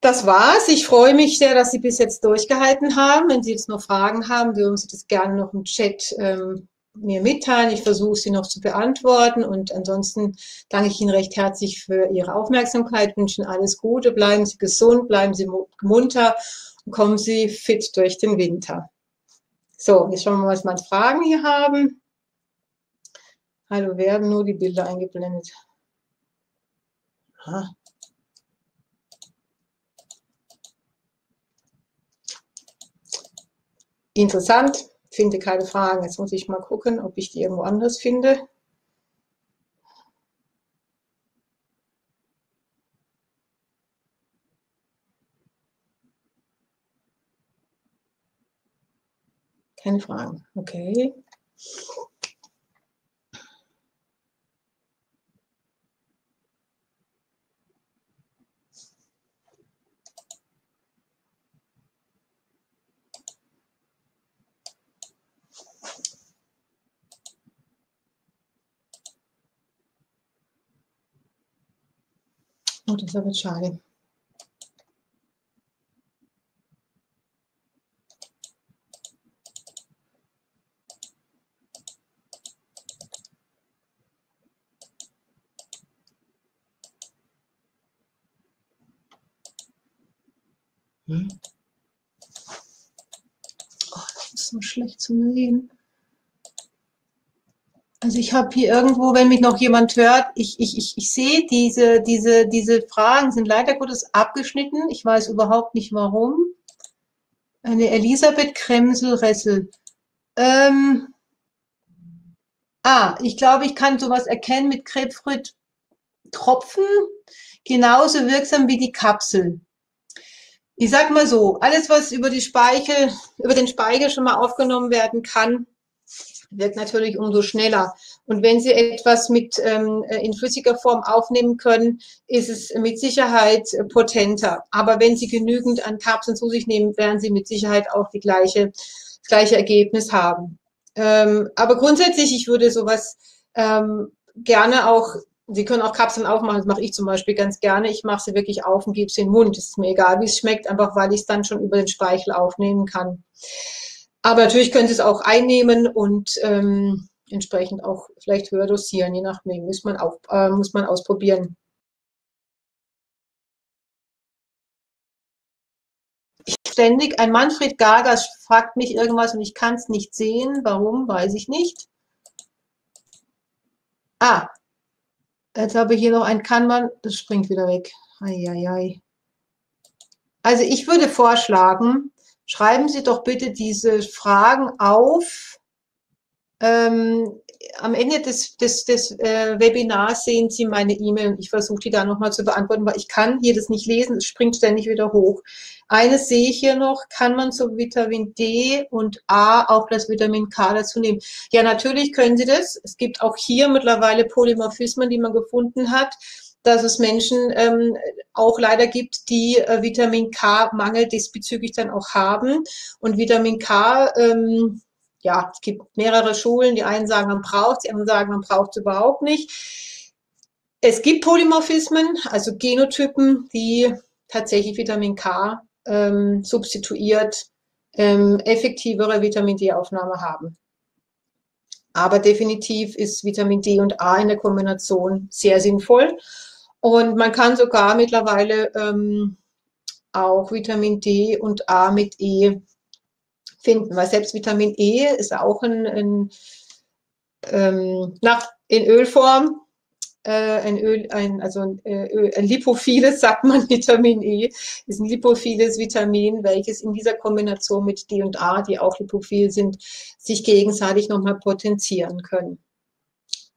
das war's. Ich freue mich sehr, dass Sie bis jetzt durchgehalten haben. Wenn Sie jetzt noch Fragen haben, dürfen Sie das gerne noch im Chat ähm, mir mitteilen. Ich versuche sie noch zu beantworten und ansonsten danke ich Ihnen recht herzlich für Ihre Aufmerksamkeit, wünschen alles Gute, bleiben Sie gesund, bleiben Sie munter und kommen Sie fit durch den Winter. So, jetzt schauen wir mal, was wir an Fragen hier haben. Hallo, werden nur die Bilder eingeblendet. Aha. Interessant, finde keine Fragen. Jetzt muss ich mal gucken, ob ich die irgendwo anders finde. Keine Fragen. Okay. Das ist aber schade. Hm? Oh, das ist so schlecht zu sehen. Also ich habe hier irgendwo, wenn mich noch jemand hört, ich, ich, ich, ich sehe diese, diese, diese Fragen sind leider Gottes abgeschnitten. Ich weiß überhaupt nicht warum. Eine Elisabeth Kremsel-Ressel. Ähm, ah, ich glaube, ich kann sowas erkennen mit Krebsfrüht-Tropfen. Genauso wirksam wie die Kapsel. Ich sag mal so, alles, was über die Speichel, über den Speichel schon mal aufgenommen werden kann, wirkt natürlich umso schneller. Und wenn Sie etwas mit ähm, in flüssiger Form aufnehmen können, ist es mit Sicherheit potenter. Aber wenn Sie genügend an Kapseln zu sich nehmen, werden Sie mit Sicherheit auch die gleiche, das gleiche Ergebnis haben. Ähm, aber grundsätzlich, ich würde sowas ähm, gerne auch Sie können auch Kapseln aufmachen, das mache ich zum Beispiel ganz gerne. Ich mache sie wirklich auf und gebe sie in den Mund. Es ist mir egal, wie es schmeckt, einfach weil ich es dann schon über den Speichel aufnehmen kann. Aber natürlich können Sie es auch einnehmen und ähm, entsprechend auch vielleicht höher dosieren, je nachdem, muss man, auch, äh, muss man ausprobieren. Ständig, ein Manfred Gagas fragt mich irgendwas und ich kann es nicht sehen. Warum, weiß ich nicht. Ah, jetzt habe ich hier noch ein Kann man, das springt wieder weg. Eieiei. Also ich würde vorschlagen, schreiben Sie doch bitte diese Fragen auf. Ähm, am Ende des, des, des äh, Webinars sehen Sie meine E-Mail ich versuche die da nochmal zu beantworten, weil ich kann hier das nicht lesen, es springt ständig wieder hoch. Eines sehe ich hier noch, kann man zu Vitamin D und A auch das Vitamin K dazu nehmen? Ja, natürlich können Sie das. Es gibt auch hier mittlerweile Polymorphismen, die man gefunden hat dass es Menschen ähm, auch leider gibt, die äh, Vitamin K-Mangel diesbezüglich dann auch haben. Und Vitamin K, ähm, ja, es gibt mehrere Schulen. Die einen sagen, man braucht es, die anderen sagen, man braucht es überhaupt nicht. Es gibt Polymorphismen, also Genotypen, die tatsächlich Vitamin K ähm, substituiert ähm, effektivere Vitamin D-Aufnahme haben. Aber definitiv ist Vitamin D und A in der Kombination sehr sinnvoll. Und man kann sogar mittlerweile ähm, auch Vitamin D und A mit E finden, weil selbst Vitamin E ist auch ein, ein ähm, nach, in Ölform, äh, ein Öl, ein, also ein, äh, ein lipophiles, sagt man Vitamin E, ist ein lipophiles Vitamin, welches in dieser Kombination mit D und A, die auch lipophil sind, sich gegenseitig nochmal potenzieren können.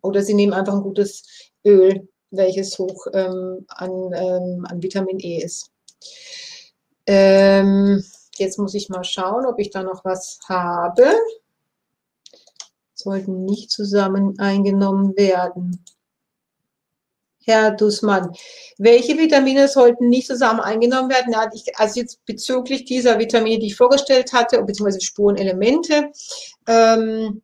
Oder sie nehmen einfach ein gutes Öl welches hoch ähm, an, ähm, an Vitamin E ist. Ähm, jetzt muss ich mal schauen, ob ich da noch was habe. Sollten nicht zusammen eingenommen werden. Herr Dussmann, welche Vitamine sollten nicht zusammen eingenommen werden? also jetzt bezüglich dieser Vitamine, die ich vorgestellt hatte, beziehungsweise Spurenelemente, ähm,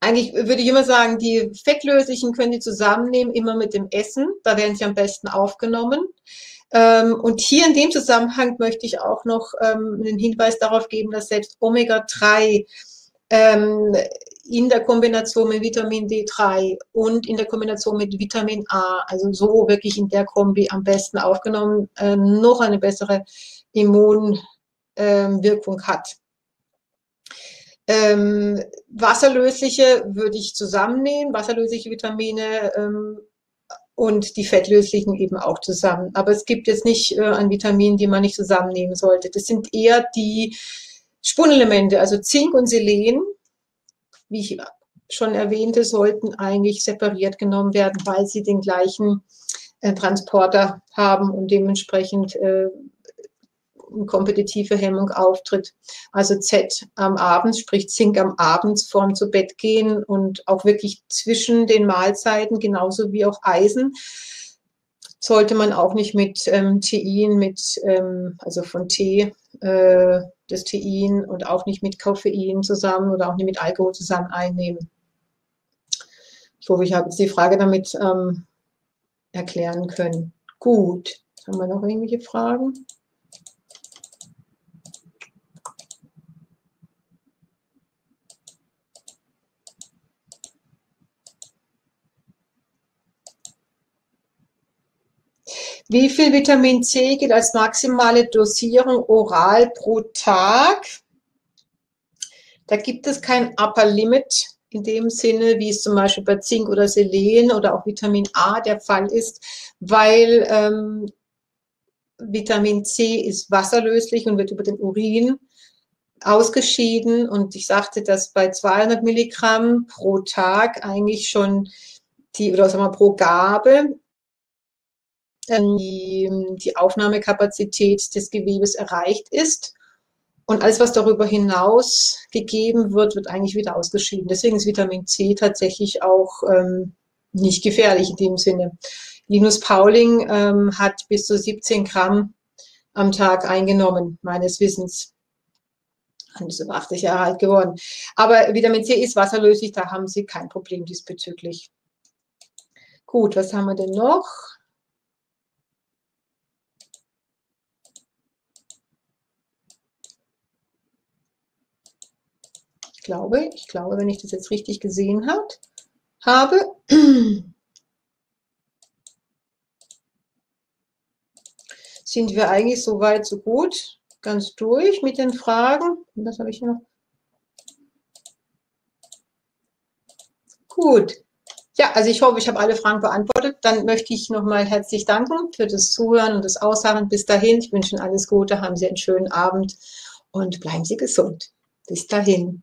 eigentlich würde ich immer sagen, die fettlöslichen können Sie zusammennehmen, immer mit dem Essen. Da werden sie am besten aufgenommen. Ähm, und hier in dem Zusammenhang möchte ich auch noch ähm, einen Hinweis darauf geben, dass selbst Omega-3 ähm, in der Kombination mit Vitamin D3 und in der Kombination mit Vitamin A, also so wirklich in der Kombi am besten aufgenommen, noch eine bessere Immunwirkung hat. Ähm, wasserlösliche würde ich zusammennehmen, wasserlösliche Vitamine ähm, und die fettlöslichen eben auch zusammen. Aber es gibt jetzt nicht äh, an Vitaminen, die man nicht zusammennehmen sollte. Das sind eher die Spurenelemente, also Zink und Selen, wie ich schon erwähnte, sollten eigentlich separiert genommen werden, weil sie den gleichen äh, Transporter haben und dementsprechend äh, kompetitive Hemmung auftritt. Also Z am Abend, sprich Zink am Abend vorm zu Bett gehen und auch wirklich zwischen den Mahlzeiten, genauso wie auch Eisen sollte man auch nicht mit ähm, Tein, mit, ähm, also von Tee, äh, das Tein und auch nicht mit Koffein zusammen oder auch nicht mit Alkohol zusammen einnehmen. Ich hoffe, ich habe jetzt die Frage damit ähm, erklären können. Gut. Haben wir noch irgendwelche Fragen? Wie viel Vitamin C geht als maximale Dosierung oral pro Tag? Da gibt es kein Upper Limit in dem Sinne, wie es zum Beispiel bei Zink oder Selen oder auch Vitamin A der Fall ist, weil ähm, Vitamin C ist wasserlöslich und wird über den Urin ausgeschieden. Und ich sagte, dass bei 200 Milligramm pro Tag eigentlich schon die, oder sagen wir pro Gabe, die, die Aufnahmekapazität des Gewebes erreicht ist. Und alles, was darüber hinaus gegeben wird, wird eigentlich wieder ausgeschieden. Deswegen ist Vitamin C tatsächlich auch ähm, nicht gefährlich in dem Sinne. Linus Pauling ähm, hat bis zu 17 Gramm am Tag eingenommen, meines Wissens. Und ist über 80 Jahre alt geworden. Aber Vitamin C ist wasserlöslich, da haben Sie kein Problem diesbezüglich. Gut, was haben wir denn noch? Glaube, ich glaube, wenn ich das jetzt richtig gesehen hat, habe, sind wir eigentlich so weit, so gut, ganz durch mit den Fragen. Was habe ich noch? Gut. Ja, also ich hoffe, ich habe alle Fragen beantwortet. Dann möchte ich nochmal herzlich danken für das Zuhören und das Ausharren. Bis dahin, ich wünsche Ihnen alles Gute, haben Sie einen schönen Abend und bleiben Sie gesund. Bis dahin.